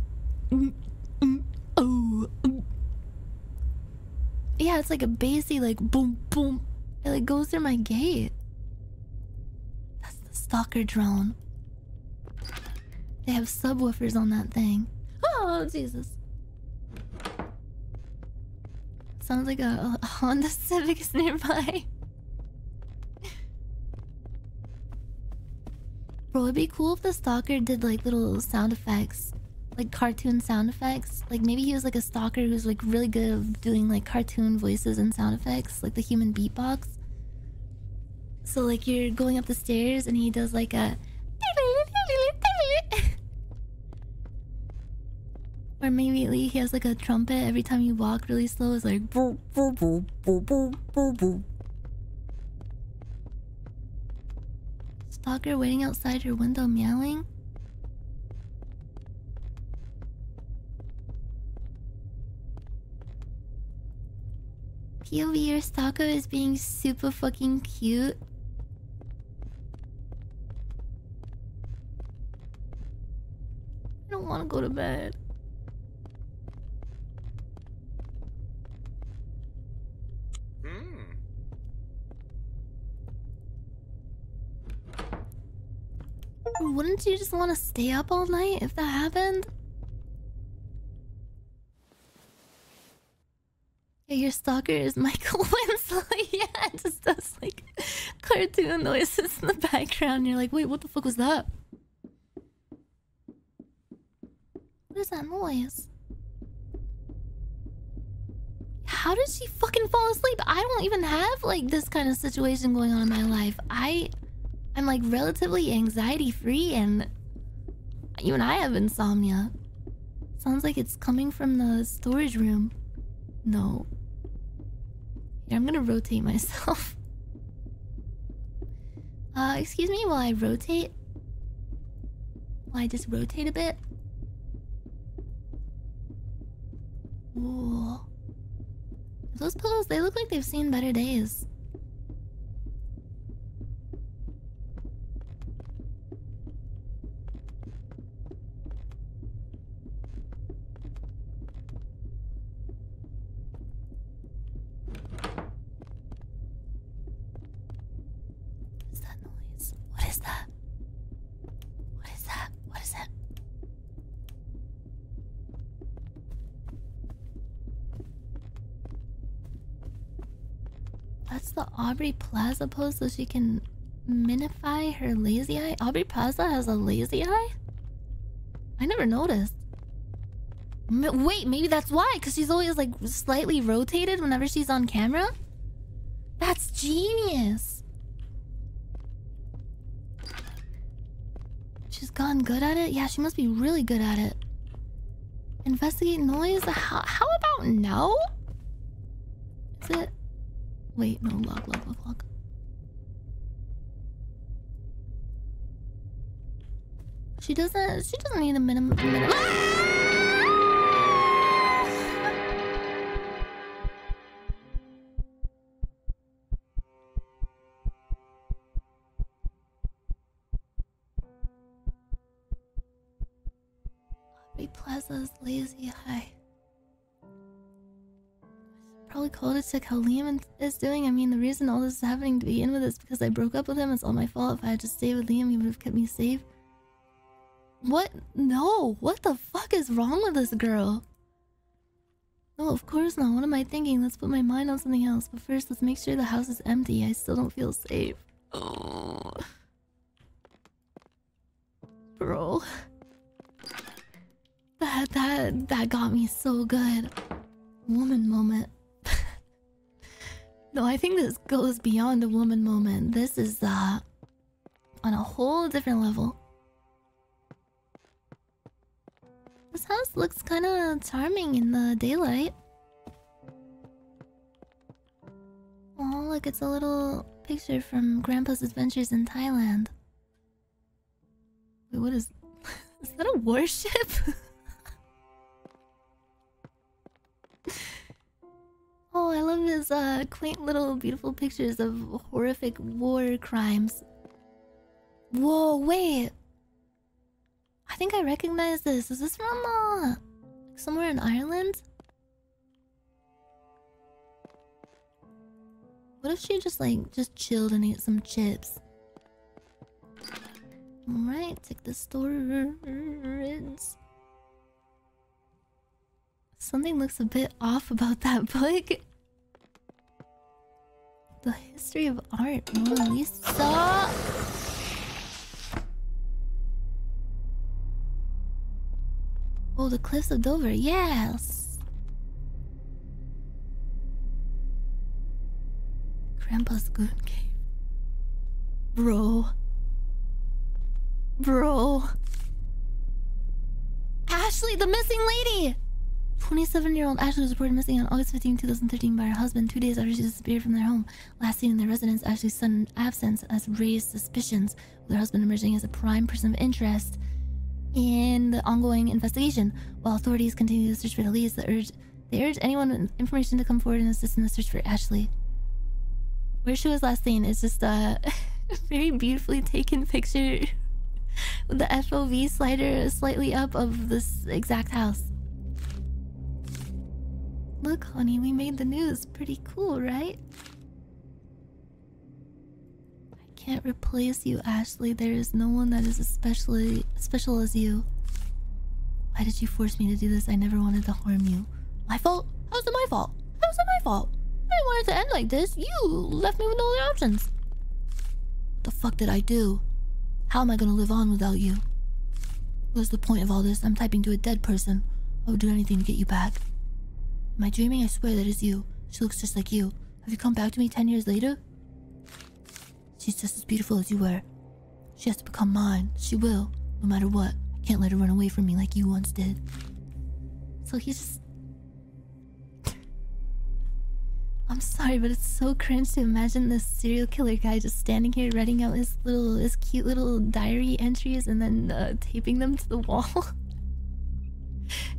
mm, Yeah, it's like a bassy, like boom, boom. It like goes through my gate. That's the stalker drone. They have subwoofers on that thing. Oh, Jesus. Sounds like a, a Honda Civic is nearby. Bro, it'd be cool if the stalker did like little sound effects. Like cartoon sound effects. Like maybe he was like a stalker who's like really good at doing like cartoon voices and sound effects. Like the human beatbox. So like you're going up the stairs and he does like a... Or maybe he has like a trumpet every time you walk really slow. It's like... Stalker waiting outside your window meowing? POV, your stalker is being super fucking cute. I don't want to go to bed. Hmm. Wouldn't you just want to stay up all night if that happened? Your stalker is Michael Winslow. yeah, it just does like cartoon noises in the background. You're like, wait, what the fuck was that? What is that noise? How did she fucking fall asleep? I don't even have like this kind of situation going on in my life. I I'm like relatively anxiety free and you and I have insomnia. Sounds like it's coming from the storage room. No. Yeah, I'm gonna rotate myself. Uh, excuse me while I rotate. While I just rotate a bit. Ooh. Those pillows, they look like they've seen better days. What is that? What is that? What is it? That's the Aubrey Plaza pose so she can minify her lazy eye. Aubrey Plaza has a lazy eye? I never noticed. M wait, maybe that's why, because she's always like slightly rotated whenever she's on camera? That's genius. She's gotten good at it? Yeah, she must be really good at it. Investigate noise? How, how about no? Wait, no, lock, lock, lock, lock. She doesn't... She doesn't need a minimum... minimum. Sick how Liam is doing. I mean, the reason all this is happening to begin with is because I broke up with him. It's all my fault. If I had just stayed with Liam, he would have kept me safe. What? No. What the fuck is wrong with this girl? No, of course not. What am I thinking? Let's put my mind on something else. But first, let's make sure the house is empty. I still don't feel safe. Oh. Bro. That that that got me so good. Woman moment. No, I think this goes beyond the woman moment. This is uh on a whole different level. This house looks kind of charming in the daylight. Oh, look, it's a little picture from Grandpa's adventures in Thailand. Wait, what is... is that a warship? oh, I love his uh, quaint little beautiful pictures of horrific war crimes. Whoa, wait. I think I recognize this. Is this from uh, somewhere in Ireland? What if she just like just chilled and ate some chips? Alright, take the storage. Something looks a bit off about that book. The history of art, Mona Lisa. Oh, the cliffs of Dover. Yes. Grandpa's good cave. Bro. Bro. Ashley, the missing lady! 27 year old Ashley was reported missing on August 15, 2013 by her husband two days after she disappeared from their home. Last seen in their residence, Ashley's sudden absence has raised suspicions, with her husband emerging as a prime person of interest in the ongoing investigation. While authorities continue to search for the leads, they urge, they urge anyone with information to come forward and assist in the search for Ashley. Where she was last seen is just a very beautifully taken picture with the FOV slider slightly up of this exact house. Look, honey, we made the news. Pretty cool, right? I can't replace you, Ashley. There is no one that is especially special as you. Why did you force me to do this? I never wanted to harm you. My fault? How's it my fault? How's it my fault? I didn't want it to end like this. You left me with no other options. What the fuck did I do? How am I gonna live on without you? What's the point of all this? I'm typing to a dead person. I would do anything to get you back. Am I dreaming? I swear that is you. She looks just like you. Have you come back to me ten years later? She's just as beautiful as you were. She has to become mine. She will, no matter what. I can't let her run away from me like you once did. So he's just. I'm sorry, but it's so cringe to imagine this serial killer guy just standing here writing out his little, his cute little diary entries and then uh, taping them to the wall.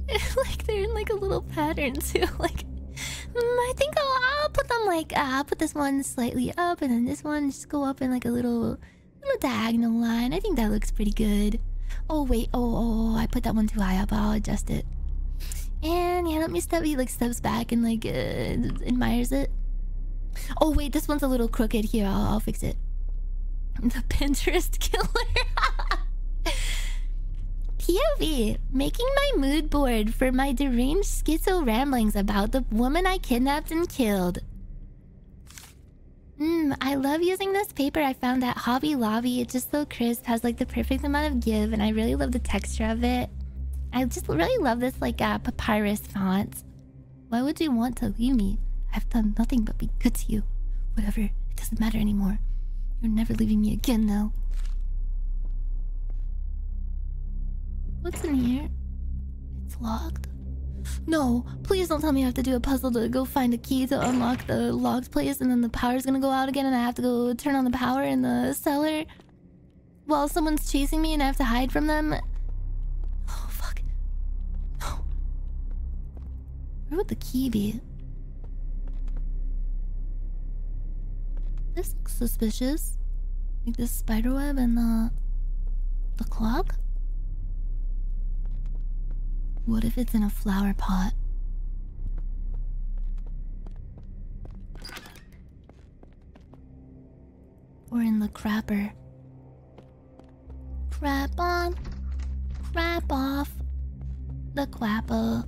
like they're in like a little pattern too. Like, mm, I think I'll, I'll put them like uh, I'll put this one slightly up, and then this one just go up in like a little little diagonal line. I think that looks pretty good. Oh wait, oh oh, oh I put that one too high up. I'll adjust it. And yeah, let me step. He like steps back and like uh, admires it. Oh wait, this one's a little crooked. Here, I'll, I'll fix it. The Pinterest killer. POV, making my mood board for my deranged schizo ramblings about the woman I kidnapped and killed. Mmm, I love using this paper I found at Hobby Lobby. It's just so crisp, has like the perfect amount of give, and I really love the texture of it. I just really love this like uh, papyrus font. Why would you want to leave me? I've done nothing but be good to you. Whatever, it doesn't matter anymore. You're never leaving me again, though. What's in here? It's locked. No, please don't tell me I have to do a puzzle to go find a key to unlock the locked place and then the power's gonna go out again and I have to go turn on the power in the cellar while someone's chasing me and I have to hide from them. Oh, fuck. No. Where would the key be? This looks suspicious. Like this spiderweb and the... the clock? What if it's in a flower pot? Or in the crapper? Crap on, crap off. The quapper.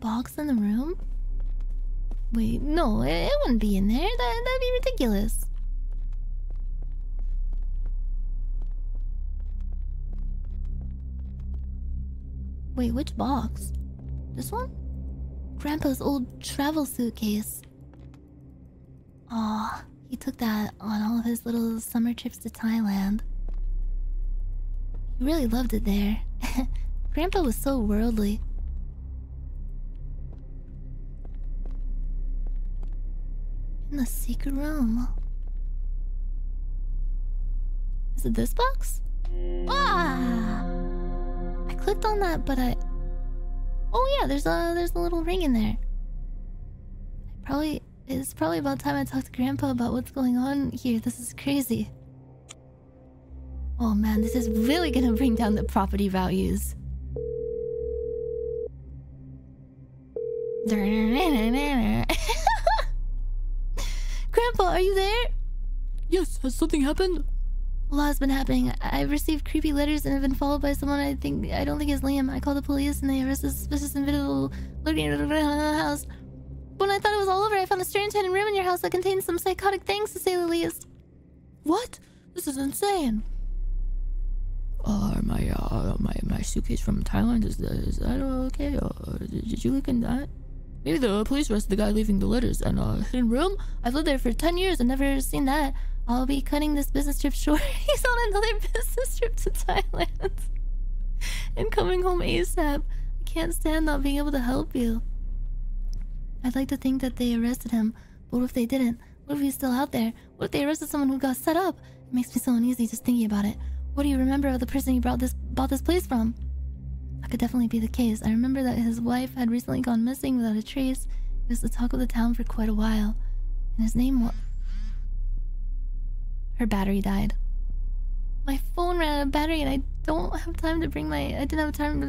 Box in the room? Wait, no, it, it wouldn't be in there. That, that'd be ridiculous. Wait, which box? This one? Grandpa's old travel suitcase. Aw, he took that on all of his little summer trips to Thailand. He really loved it there. Grandpa was so worldly. In the secret room. Is it this box? Ah! Clicked on that, but I. Oh yeah, there's a there's a little ring in there. Probably it's probably about time I talk to Grandpa about what's going on here. This is crazy. Oh man, this is really gonna bring down the property values. Grandpa, are you there? Yes, has something happened? A lot has been happening. I- have received creepy letters and have been followed by someone I think I don't think is Liam. I called the police and they arrested a suspicious individual lurking around the house. When I thought it was all over, I found a strange hidden room in your house that contains some psychotic things, to say the least. What? This is insane. Uh, my uh, my my suitcase from Thailand is is that okay? Uh, did, did you look in that? Maybe the police arrested the guy leaving the letters and uh hidden room. I've lived there for ten years and never seen that. I'll be cutting this business trip short. He's on another business trip to Thailand and coming home ASAP. I can't stand not being able to help you. I'd like to think that they arrested him, but what if they didn't? What if he's still out there? What if they arrested someone who got set up? It makes me so uneasy just thinking about it. What do you remember of the person you brought this bought this place from? That could definitely be the case. I remember that his wife had recently gone missing without a trace. He was the talk of the town for quite a while. And his name was... Her battery died. My phone ran out of battery and I don't have time to bring my... I didn't have time...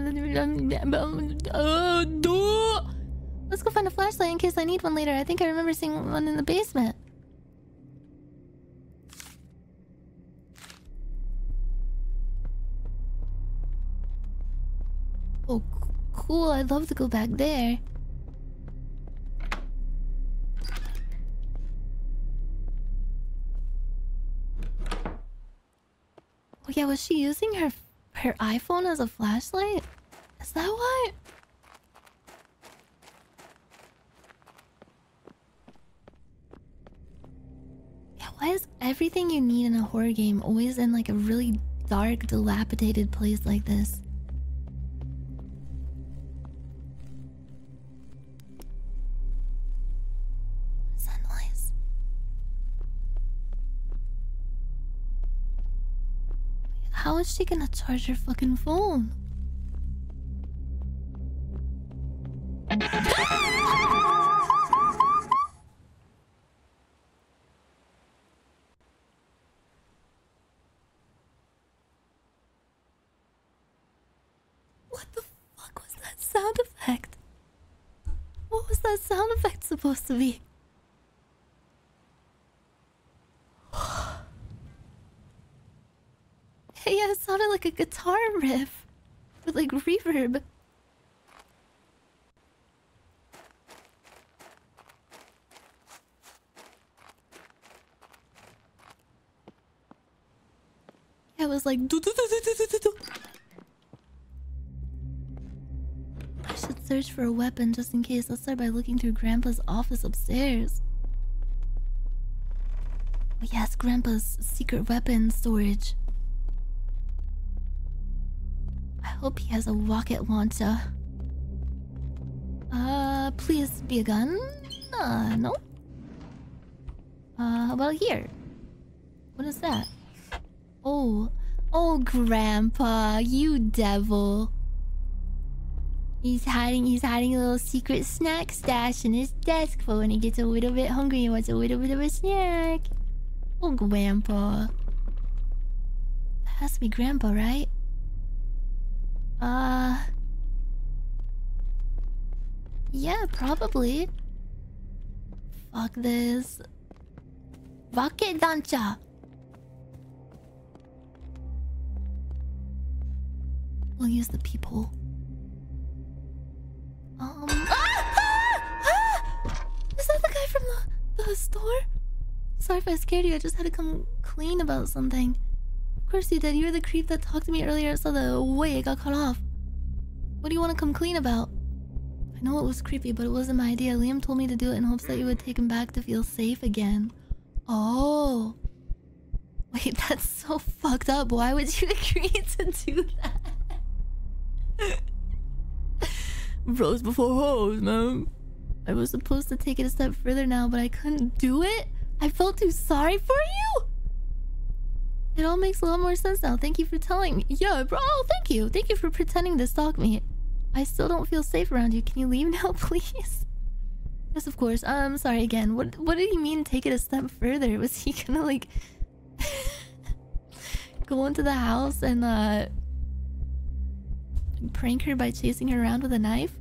Let's go find a flashlight in case I need one later. I think I remember seeing one in the basement. Oh, cool. I'd love to go back there. Oh yeah, was she using her her iPhone as a flashlight? Is that what? Yeah, why is everything you need in a horror game always in like a really dark, dilapidated place like this? How is she gonna charge her fucking phone? What the fuck was that sound effect? What was that sound effect supposed to be? Hey, yeah, it sounded like a guitar riff with like reverb. It was like do do do do do do do. I should search for a weapon just in case. Let's start by looking through Grandpa's office upstairs. Oh yes, Grandpa's secret weapon storage. Hope he has a rocket launcher. Uh, please be a gun. Uh, no. Uh, about here? What is that? Oh, oh, Grandpa, you devil. He's hiding, he's hiding a little secret snack stash in his desk for when he gets a little bit hungry and wants a little bit of a snack. Oh, Grandpa. That has to be Grandpa, right? Uh... Yeah, probably. Fuck this. Rocket launcher. We'll use the peephole. Um. Ah! Ah! Ah! Is that the guy from the the store? Sorry if I scared you. I just had to come clean about something. Of course you did. You were the creep that talked to me earlier. So the way it got cut off. What do you want to come clean about? I know it was creepy, but it wasn't my idea. Liam told me to do it in hopes that you would take him back to feel safe again. Oh. Wait, that's so fucked up. Why would you agree to do that? Rose before hoes, man. I was supposed to take it a step further now, but I couldn't do it. I felt too sorry for you. It all makes a lot more sense now. Thank you for telling me. Yeah, bro. Oh, thank you. Thank you for pretending to stalk me. I still don't feel safe around you. Can you leave now, please? Yes, of course. I'm um, sorry again. What What did he mean? Take it a step further? Was he gonna like go into the house and uh prank her by chasing her around with a knife?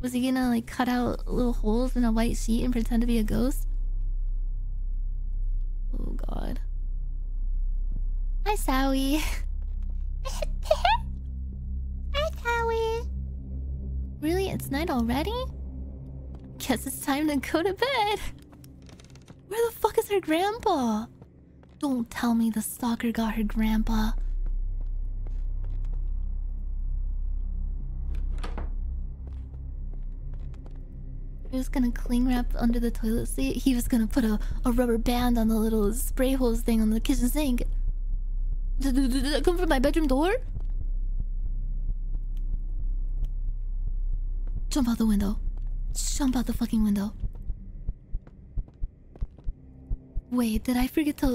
Was he gonna like cut out little holes in a white sheet and pretend to be a ghost? Oh god. Hi, Sowie. Really? It's night already? Guess it's time to go to bed. Where the fuck is her grandpa? Don't tell me the stalker got her grandpa. He was gonna cling wrap under the toilet seat. He was gonna put a, a rubber band on the little spray hose thing on the kitchen sink. Did, did, did that come from my bedroom door? Jump out the window. Jump out the fucking window. Wait, did I forget to...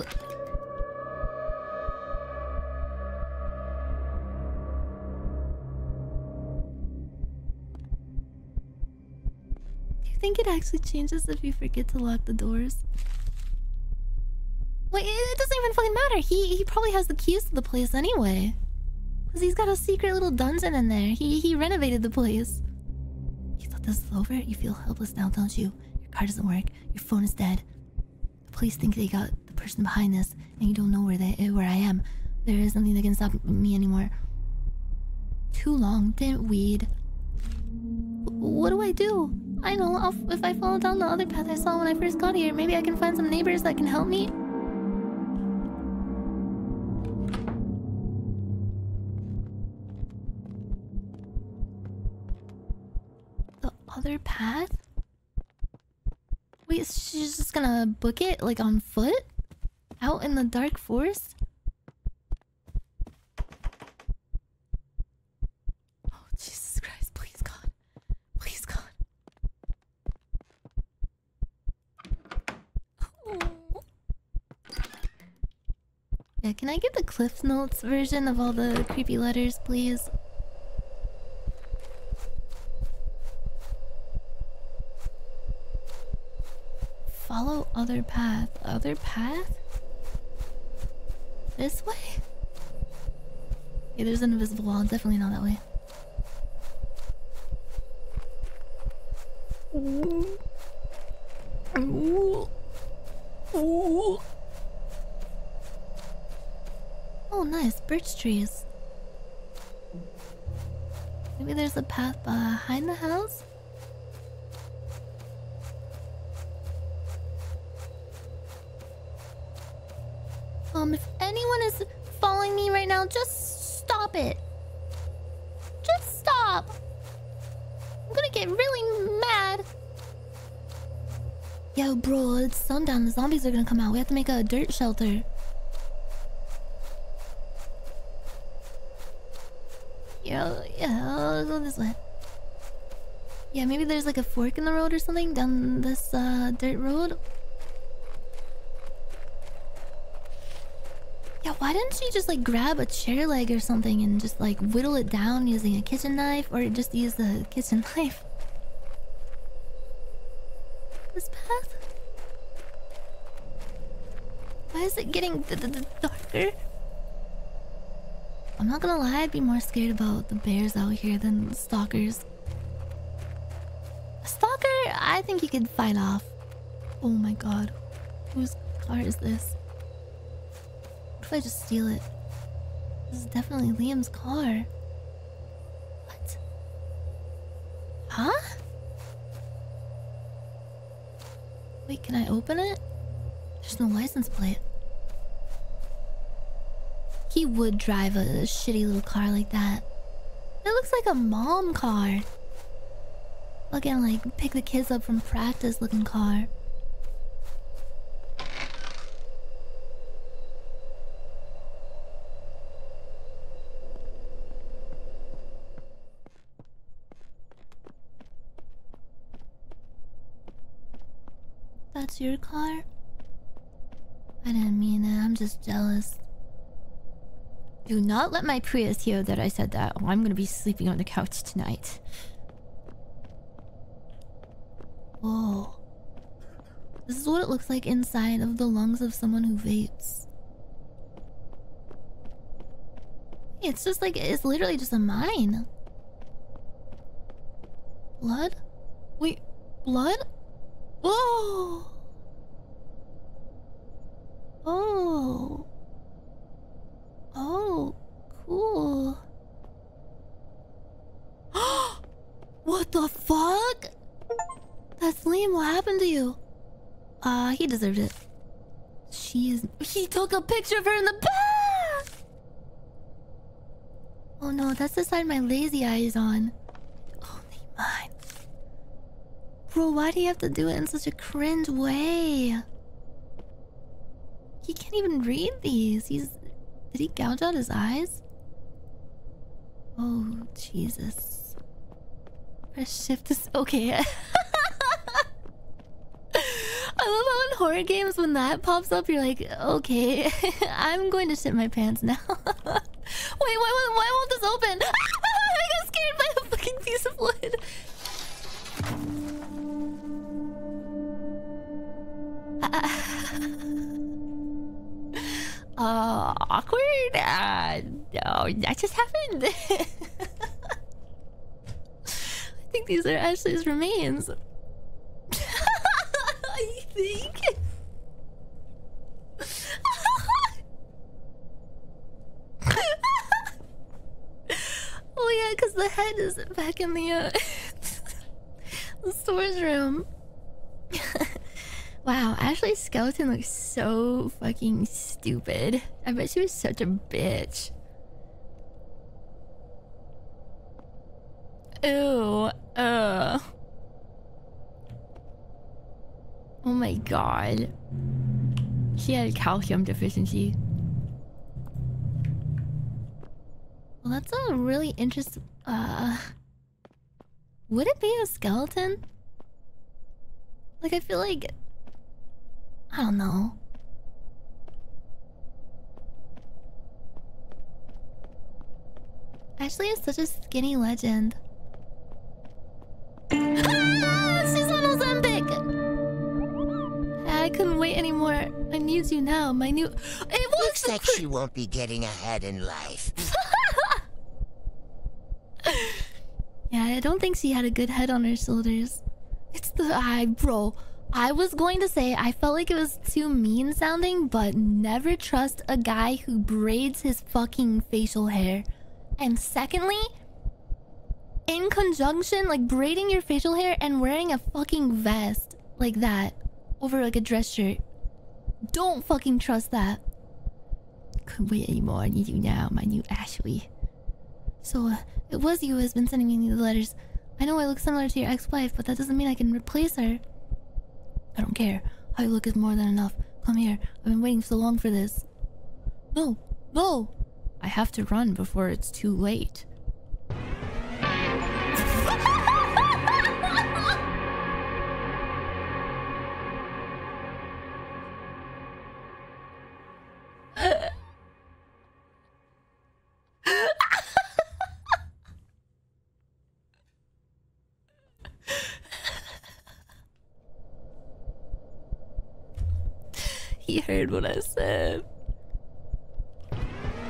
Do you think it actually changes if you forget to lock the doors. Wait, it doesn't even fucking matter. He he probably has the keys to the place anyway. Cause he's got a secret little dungeon in there. He he renovated the place. You thought this was over? You feel helpless now, don't you? Your car doesn't work. Your phone is dead. The police think they got the person behind this, and you don't know where they where I am. There is nothing that can stop me anymore. Too long, didn't weed. What do I do? I know, I'll, if I follow down the other path I saw when I first got here, maybe I can find some neighbors that can help me. Other path? Wait, she's just gonna book it, like, on foot? Out in the dark forest? Oh, Jesus Christ, please, God. Please, God. Oh. Yeah, can I get the Cliff Notes version of all the creepy letters, please? Follow other path. Other path? This way? Yeah, there's an invisible wall. Definitely not that way. Ooh. Ooh. Ooh. Oh, nice. Birch trees. Maybe there's a path behind the house? Now, just stop it. Just stop. I'm gonna get really mad. Yo, bro, it's sundown. The zombies are gonna come out. We have to make a dirt shelter. Yeah, yeah, go this way. Yeah, maybe there's like a fork in the road or something down this uh, dirt road. Yeah, why didn't she just like grab a chair leg or something and just like whittle it down using a kitchen knife or just use the kitchen knife? This path? Why is it getting darker? I'm not gonna lie, I'd be more scared about the bears out here than stalkers. A stalker, I think you could fight off. Oh my god. Whose car is this? What if I just steal it? This is definitely Liam's car. What? Huh? Wait, can I open it? There's no license plate. He would drive a shitty little car like that. It looks like a mom car. Looking like pick the kids up from practice looking car. That's your car? I didn't mean it. I'm just jealous. Do not let my Prius hear that I said that, or I'm gonna be sleeping on the couch tonight. Whoa. This is what it looks like inside of the lungs of someone who vapes. It's just like, it's literally just a mine. Blood? Wait, blood? Whoa! Oh. Oh, cool. what the fuck? What happened to you? Uh, he deserved it. She is. He took a picture of her in the back! Oh no, that's the side my lazy eye is on. Only mine. Bro, why do you have to do it in such a cringe way? He can't even read these. He's. Did he gouge out his eyes? Oh, Jesus. Press shift to. Okay. I love how horror games, when that pops up, you're like, okay, I'm going to shit my pants now. Wait, why, why won't this open? I got scared by a fucking piece of wood. uh, awkward? Uh, no, that just happened. I think these are Ashley's remains oh yeah, because the head is back in the, uh, the storage room. wow, Ashley's skeleton looks so fucking stupid. I bet she was such a bitch. Ew. Uh. Oh my god. She had calcium deficiency. Well, that's a really interesting... Uh... Would it be a skeleton? Like, I feel like... I don't know. Ashley is such a skinny legend. couldn't wait anymore. I need you now. My new. It looks like she won't be getting ahead in life. yeah, I don't think she had a good head on her shoulders. It's the eye, bro. I was going to say I felt like it was too mean sounding, but never trust a guy who braids his fucking facial hair. And secondly, in conjunction, like braiding your facial hair and wearing a fucking vest like that over like a dress shirt. Don't fucking trust that. Couldn't wait anymore. I need you now, my new Ashley. So, uh, it was you who has been sending me these letters. I know I look similar to your ex-wife, but that doesn't mean I can replace her. I don't care. How you look is more than enough. Come here. I've been waiting so long for this. No. No! I have to run before it's too late. What I said.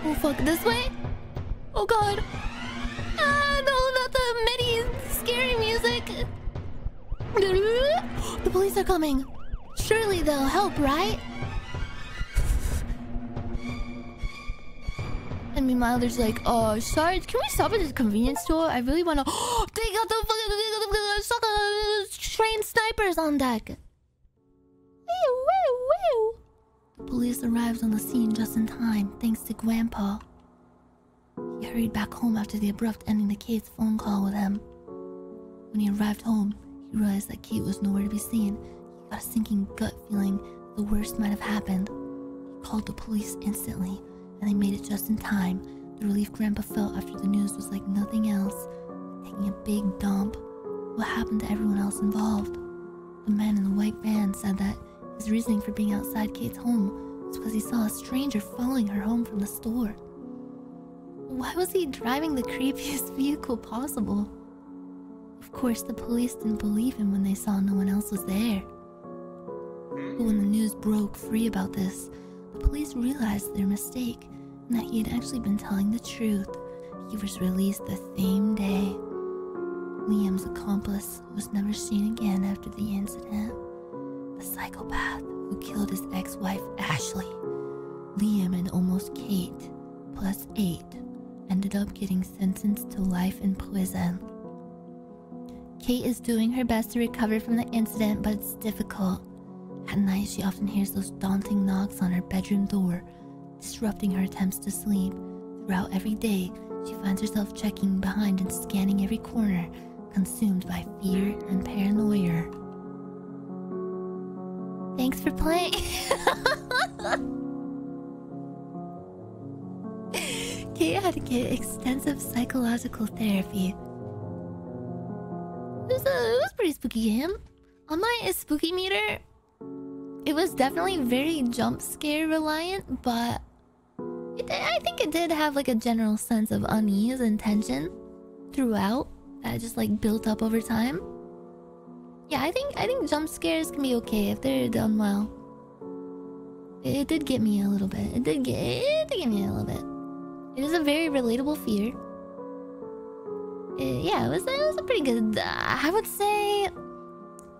Oh fuck, this way? Oh god. Ah, no, not the MIDI scary music. The police are coming. Surely they'll help, right? And meanwhile, there's like, oh, sorry, can we stop at this convenience store? I really wanna. they got the fucking trained snipers on deck. Arrived on the scene just in time, thanks to Grandpa. He hurried back home after the abrupt ending to Kate's phone call with him. When he arrived home, he realized that Kate was nowhere to be seen. He got a sinking gut feeling the worst might have happened. He called the police instantly, and they made it just in time. The relief Grandpa felt after the news was like nothing else. Taking a big dump. What happened to everyone else involved? The man in the white van said that his reasoning for being outside Kate's home was because he saw a stranger following her home from the store. Why was he driving the creepiest vehicle possible? Of course, the police didn't believe him when they saw no one else was there. But when the news broke free about this, the police realized their mistake and that he had actually been telling the truth. He was released the same day. Liam's accomplice was never seen again after the incident. The psychopath who killed his ex wife Ashley, Liam, and almost Kate, plus eight, ended up getting sentenced to life in prison. Kate is doing her best to recover from the incident, but it's difficult. At night, she often hears those daunting knocks on her bedroom door, disrupting her attempts to sleep. Throughout every day, she finds herself checking behind and scanning every corner, consumed by fear and paranoia. Thanks for playing. Kate had to get extensive psychological therapy. It was, a, it was pretty spooky game. On my spooky meter, it was definitely very jump scare reliant, but it, I think it did have like a general sense of unease and tension throughout that just like built up over time. Yeah, I think I think jump scares can be okay if they're done well. It, did get me a little bit. It did get it did get me a little bit. It is a very relatable fear. It, yeah, it was it was a pretty good. Uh, I would say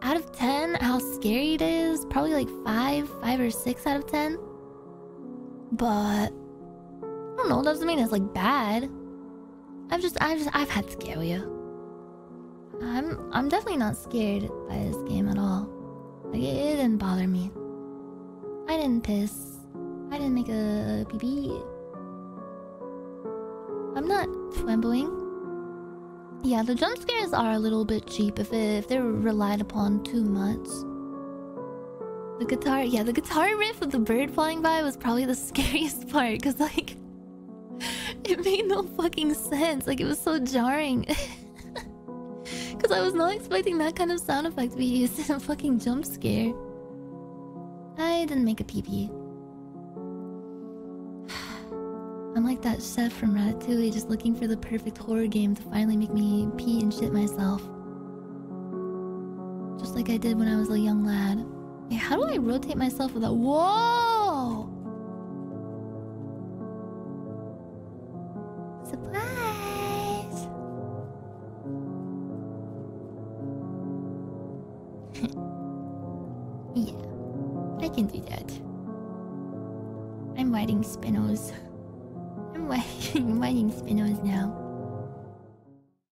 out of 10 how scary it is probably like 5 5 or 6 out of 10 but i don't know doesn't mean it's like bad i've just i've just i've had scare you i'm i'm definitely not scared by this game at all like it, it didn't bother me i didn't piss i didn't make a pee pee i'm not trembling yeah, the jump scares are a little bit cheap if, it, if they're relied upon too much. The guitar, yeah, the guitar riff with the bird flying by was probably the scariest part because, like, it made no fucking sense. Like, it was so jarring. Because I was not expecting that kind of sound effect to be used in a fucking jump scare. I didn't make a pee pee. I'm like that chef from Ratatouille just looking for the perfect horror game to finally make me pee and shit myself. Just like I did when I was a young lad. Hey, how do I rotate myself without- Whoa! I'm writing Spinos. I'm writing, I'm writing Spinos now.